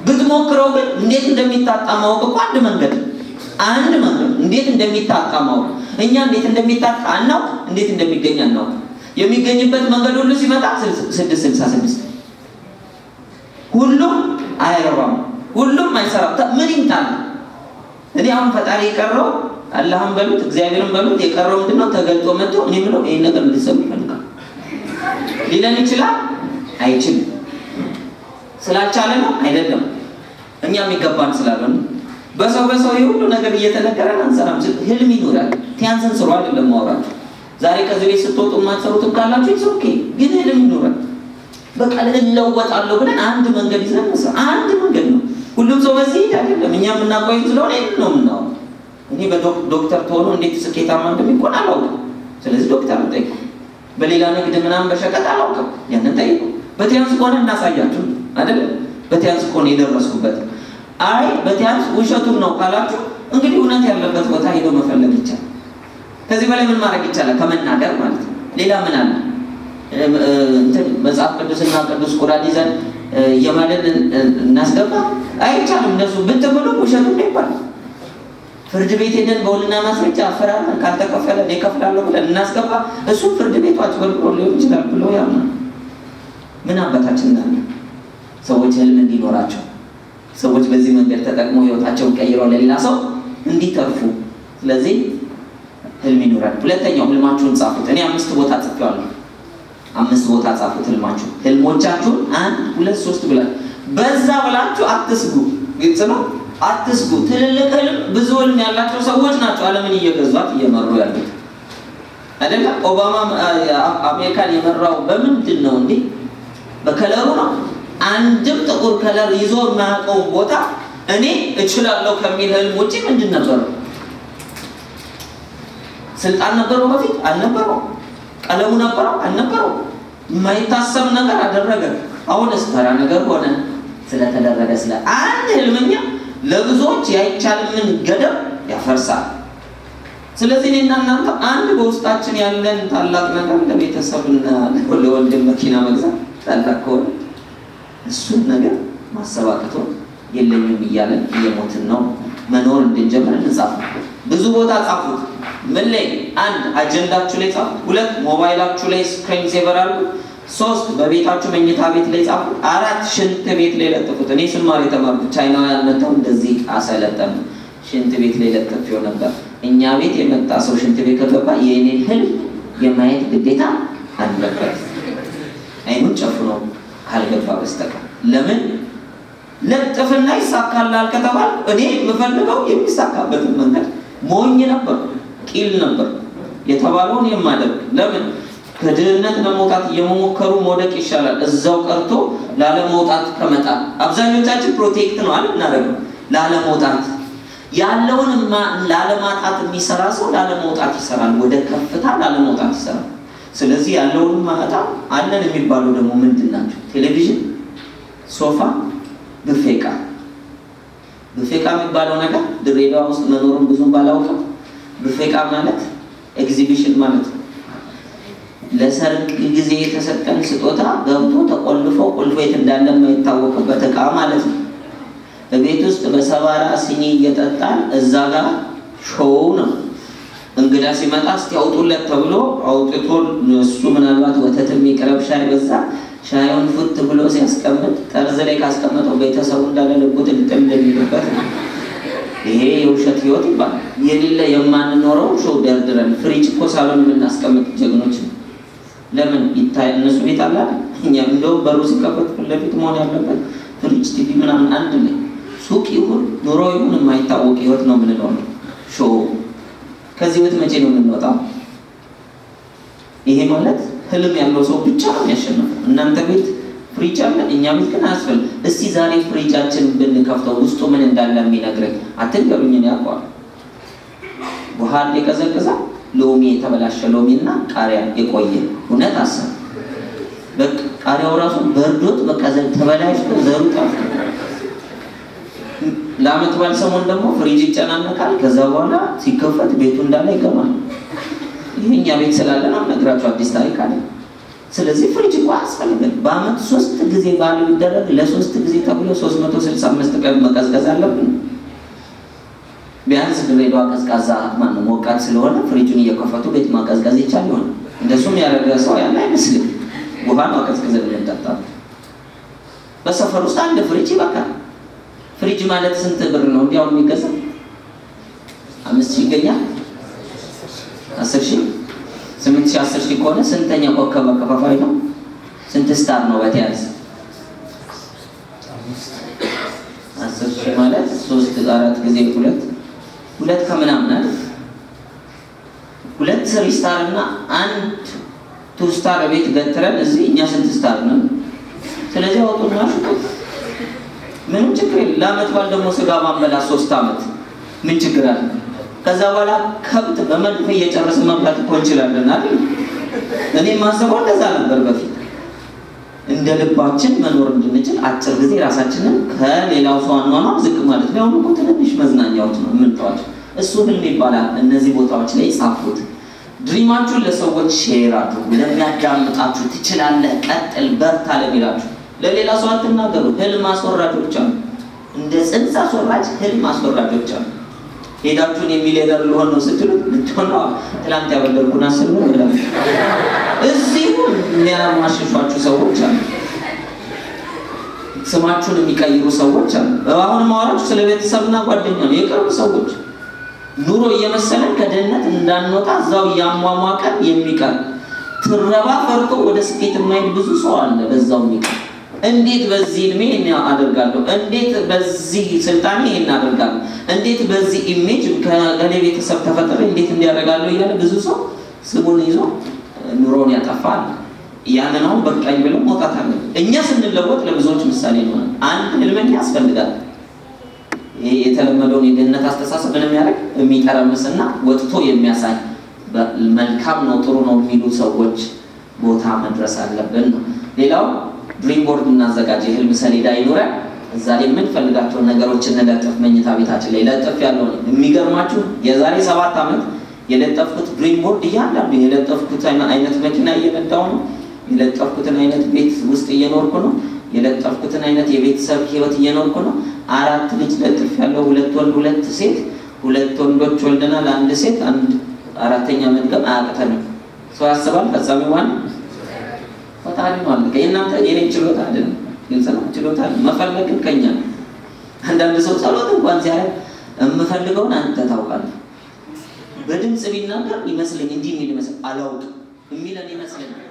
ብትሞክረው ግን እንዴት እንደሚታጣ ማወቅ እኮ አንድ መንገድ አንድ መንገድ እንዴት እንደሚታጣ ማወቅ። እኛ እንዴት እንደሚታጣ አናውቅ፣ እንዴት እንደሚገኝ አናውቅ። የሚገኝበት መንገድ ሁሉ ሲመጣ ስድስት ስልሳ ስድስት ሁሉም አይረባም፣ ሁሉም አይሰራም። ምን ይምጣል? እኔ አሁን ፈጣሪ የቀረው አላህም በሉት እግዚአብሔርን በሉት የቀረው ምንድነው? ተገልጦ መጥቶ እኔ ብለው ይህን ነገር እንድትሰሩ ይፈልጋል ሊለን ይችላል? አይችልም። ስላልቻለ ነው አይደለም። እኛ የሚገባን ስላልሆነ በሰው በሰው ሁሉ ነገር እየተነገረን አንሰራም። ህልም ይኖራል። ቲያንስን ስሩ አይደለም ማውራችሁ። ዛሬ ከዚህ ቤት ስትወጡ የማትሰሩትም ካላችሁ okay፣ ግን ህልም ይኖራል። በቃ እለወጣለሁ ብለን አንድ መንገድ ይዘን አንድ መንገድ ነው። ሁሉም ሰው በዚህ አይደለም። እኛ የምናውቀው ስለሆነ ይህን ነው የምናወራው። እኔ በዶክተር ተሆኖ እንዴት ስኬታማ እንደሚሆን አላውቅም። ስለዚህ ዶክተር ጠይቁ። በሌላ ንግድ ምናምን በሸቀጥ አላውቅም። ያንን ጠይቁ። በቲያንስ ከሆነ እናሳያችሁ አይደለም። በቲያንስ ከሆነ የደረስኩበት አይ በቲያንስ ውሸቱን ነው ካላችሁ እንግዲህ እውነት ያለበት ቦታ ሄዶ መፈለግ ይቻላል። ከዚህ በላይ ምን ማድረግ ይቻላል? ከመናገር ማለት ነው። ሌላ ምን አለ? መጽሐፍ ቅዱስና ቅዱስ ቁራን ይዘን የማለን እናስገባ አይቻልም። እነሱ ብትብሉ ውሸቱ ነው ፍርድ ቤት ሄደን በውልና ማስረጃ አፈራለን ካልተከፈለ እከፍላለሁ ብለን እናስገባ። እሱ ፍርድ ቤቱ አጭበርብሮ ሊሆን ይችላል ብሎ ያምናል። ምን አባታችን እንዳለ ሰዎች ህልም እንዲኖራቸው ሰዎች በዚህ መንገድ ተጠቅመው ህይወታቸውን ቀይረው ለሌላ ሰው እንዲተርፉ። ስለዚህ ህልም ይኖራል። ሁለተኛው ህልማችሁን ጻፉት። እኔ አምስት ቦታ ጽፌዋለሁ። አምስት ቦታ ጻፉት ህልማችሁ ህልሞቻችሁን አንድ ሁለት ሶስት ብላችሁ በዛ ብላችሁ አትስጉ። ግልጽ ነው። አትስጉ። ትልልቅ ህልም ብዙ ህልም ያላቸው ሰዎች ናቸው ዓለምን እየገዟት እየመሩ ያሉት አይደለም። ኦባማ አሜሪካን የመራው በምንድን ነው እንዴ? በከለሩ ነው። አንድም ጥቁር ከለር ይዞ የማያውቀውን ቦታ እኔ እችላለሁ ከሚል ህልም ውጭ ምንድን ነበረው? ስልጣን ነበረው? በፊት አልነበረው። ቀለሙ ነበረው? አልነበረው። የማይታሰብ ነገር አደረገ። አሁንስ ተራ ነገር ሆነ። ስለተደረገ ስለ አንድ ህልመኛ ለብዙዎች ያይቻልምን ገደብ ያፈርሳል። ስለዚህ እኔና እናንተ አንድ በውስጣችን ያለን ታላቅ ነገር ለቤተሰብና ለወንድም መኪና መግዛት ታላቅ ከሆነ እሱን ነገር ማሰብ አቅቶን የለኝም እያለን እየሞትን ነው። መኖር እንድንጀምር እንጻፍ። ብዙ ቦታ ጻፉት። ምን ላይ? አንድ አጀንዳችሁ ላይ ጻፉት። ሁለት ሞባይላችሁ ላይ screen saver አድርጉት። ሶስት በቤታችሁ መኝታ ቤት ላይ ጻፉት። አራት ሽንት ቤት ላይ ለጥፉት። እኔ ስማር የተማርኩት ቻይናውያን መጥተው እንደዚህ አሰለጠኑ። ሽንት ቤት ላይ ለጥፌው ነበር። እኛ ቤት የመጣ ሰው ሽንት ቤት ከገባ የእኔን ህልም የማየት ግዴታ አለበት፣ አይኑን ጨፍኖ ካልገባ በስተቀር። ለምን ለጥፍና ይሳካላል ከተባለ እኔ የምፈልገው የሚሳካበትን መንገድ ሞኝ ነበር፣ ቂል ነበር የተባለውን የማደርግ ለምን ከድህነት ለመውጣት እየሞከሩ መውደቅ ይሻላል እዛው ቀርቶ ላለመውጣት ከመጣል። አብዛኞቻችን protect ነው አለ እናደርገው ላለመውጣት ያለውን ላለማጣት የሚሰራ ሰው ላለመውጣት ይሰራል፣ ወደ ከፍታ ላለመውጣት ይሰራል። ስለዚህ ያለውን ማጣ አለን የሚባሉ ደግሞ ምንድን ናቸው? ቴሌቪዥን፣ ሶፋ፣ ብፌ ዕቃ። ብፌ ዕቃ የሚባለው ነገር ድሬዳዋ ውስጥ መኖሩን ብዙም ባላውቅም ብፌ ዕቃ ማለት ኤግዚቢሽን ማለት ነው። ለሰርግ ጊዜ የተሰጠን ስጦታ ገብቶ ተቆልፎ ቁልፉ የት እንዳለ የማይታወቅበት ዕቃ ማለት ነው። በቤት ውስጥ በሰባራ ሲኒ እየጠጣን እዛ ጋር show ነው። እንግዳ ሲመጣ እስቲ አውጡለት ተብሎ አውጥቶ እሱ ምናልባት ወተት የሚቀርብ ሻይ በዛ ሻዩን ፉት ብሎ ሲያስቀምጥ ጠርዝ ላይ ካስቀመጠው ቤተሰቡ እንዳለ ልቡ ጥልጥል እንደሚልበት ነው። ይሄ የውሸት ህይወት ይባላል። የሌለ የማንኖረው show ደርድረን ፍሪጅ እኮ ሳሎን የምናስቀምጥ ጀግኖች ነው። ለምን ይታይ እነሱ ቤት አለ እኛም እንደውም በሩ ሲከፈት ፊት ለፊት መሆን ያለበት ፍሪጅ፣ ቲቪ ምናምን አንድ ላይ ሱቅ ይሁን ኑሮ ይሁን የማይታወቅ ህይወት ነው የምንኖረው። show ከዚህ ህይወት መቼ ነው የምንወጣው? ይሄ ማለት ህልም ያለው ሰው ብቻ ነው የሚያሸንፈው። እናንተ ቤት ፍሪጅ አለ፣ እኛ ቤት ግን አያስፈልግ። እስቲ ዛሬ ፍሪጃችን ብንከፍተው ውስጡ ምን እንዳለ የሚነግረኝ አትንገሩኝ፣ እኔ አውቀዋለሁ። ውሃ የቀዘቀዘ ሎሚ የተበላሸ ሎሚ እና ቃሪያ የቆየ እውነት አሰብ ቃሪያው ራሱ በርዶት በቃ ተበላሽቶ ዘሩ ጠፍ ለአመት በዓል ሰሞን ደግሞ ፍሪጅ ይጨናነቃል። ከዛ በኋላ ሲከፈት ቤቱ እንዳለ ይገማል። ይህ እኛ ቤት ስላለ ነው ነግራችሁ አዲስ ታሪክ አለ። ስለዚህ ፍሪጅ እኮ አያስፈልግም። በአመት ሶስት ጊዜ በዓል ቢደረግ ለሶስት ጊዜ ተብሎ ሶስት መቶ ስልሳ አምስት ቀን መቀዝቀዝ አለብን። ቢያንስ ድሬዳዋ ቀዝቃዛ ማነው ሞቃት ስለሆነ ፍሪጁን እየከፈቱ ቤት ማቀዝቀዝ ይቻል ይሆን? እንደሱም ያደረገ ሰው ያለ አይመስልም። ውሃ አቀዝቅዘን የምንጠጣ በሰፈር ውስጥ አንድ ፍሪጅ ይበቃል። ፍሪጅ ማለት ስንት ብር ነው እንዲያውም የሚገዛ? አምስት ይገኛል። አስር ሺህ ስምንት ሺህ አስር ሺህ ከሆነ ስንተኛ ኮከብ አከፋፋይ ነው? ስንት star ነው በተያዝ አስር ሺህ ማለት ሶስት አራት ጊዜ ሁለት ሁለት ከምናምን? ሁለት three star እና አንድ two star ቤት ገትረን እዚህ እኛ ስንት star ነን? ስለዚህ አውጡና ምንም ችግር የለም። ለአመት በዓል ደግሞ ስጋ ማንበላት ሶስት አመት ምን ችግር አለ? ከዛ በኋላ ከብት በመድፍ እየጨረስን መብላት እኮ እንችላለን አይደል? እኔ ማሰበው እንደዛ ነበር በፊት እንደ ልባችን መኖር እንድንችል አጭር ጊዜ ራሳችንን ከሌላው ሰው አኗኗር ዝቅ ማለት ነው። አሁን ትንንሽ መዝናኛዎች ነው የምንተዋቸው። እሱ ህልም ይባላል። እነዚህ ቦታዎች ላይ ጻፉት። dream አችሁን ለሰዎች share አድርጉ። ለሚያዳምጣችሁ ትችላለህ፣ ቀጥል፣ በርታ ለሚላችሁ ለሌላ ሰው አትናገሩ። ህልም አስወራጆች አሉ። እንደ ጽንስ አስወራጅ ህልም አስወራጆች አሉ። ሄዳችሁ የሚሊየነር ልሆን ነው ስትሉ ልትሆነ ትላንት ያበደርኩን አስር ነው ይላል። እዚሁ የሚያማሽሿችሁ ሰዎች አሉ። ስማችሁን የሚቀይሩ ሰዎች አሉ። አሁን ማወራችሁ ስለ ቤተሰብና ጓደኛ ነው፣ የቅርብ ሰዎች ኑሮ እየመሰለን ከድህነት እንዳንወጣ እዛው እያሟሟቀን የሚቀር ትረባ ፈርቶ ወደ ስኬት የማይሄድ ብዙ ሰው አለ። በዛው የሚቀር እንዴት በዚህ እድሜ አደርጋለሁ፣ እንዴት በዚህ ስልጣኔ ይህን አደርጋለሁ፣ እንዴት በዚህ image ከእገሌ ቤተሰብ ተፈጥሬ እንዴት እንዲያደርጋለሁ እያለ ብዙ ሰው ስሙን ይዞ ኑሮን ያጠፋል። ያንን አሁን በቃኝ ብለው መውጣት አለ። እኛ ስንለወጥ ለብዙዎች ምሳሌ ይሆናል። አንድ ህልመኛ ያስፈልጋል። ይሄ የተለመደውን የድህነት አስተሳሰብ ምን የሚያደርግ የሚጠረምስና ወጥቶ የሚያሳይ መልካም ነው ጥሩ ነው የሚሉ ሰዎች ቦታ መድረስ አለብን ነው። ሌላው ድሪም ቦርድ እናዘጋጅ፣ የህልም ሰሌዳ ይኑረን። እዛ ላይ የምንፈልጋቸውን ነገሮች እንለጥፍ። መኝታ ቤታችን ላይ ለጥፍ ያለው የሚገርማችሁ የዛሬ ሰባት ዓመት የለጠፍኩት dream board እያንዳንዱ የለጠፍኩት አይነት መኪና እየነዳው ነው። የለጠፍኩትን አይነት ቤት ውስጥ እየኖርኩ ነው። የለጠፍኩትን አይነት የቤተሰብ ህይወት እየኖርኩ ነው። አራት ልጅ ለጥፍ ያለው ሁለት ወንድ ሁለት ሴት፣ ሁለት ወንዶች ወልደናል፣ አንድ ሴት፣ አንድ አራተኛ መድገም አያቅተንም። ሰው ያስባል፣ ፈጻሚው ግን ፈጣሪ ነው አለ። የእናንተ የኔ ችሎታ አይደለም፣ ግልጽ ነው። ችሎታ መፈለግን ከኛ ነው። አንዳንድ ሰው ጸሎት እንኳን ሲያደርግ የምፈልገውን አንተ ታውቃለህ። በድምፅ ቢናገር ይመስለኝ እንዲህ የሚል ይመስል አላውቅም የሚለን ይመስለኛል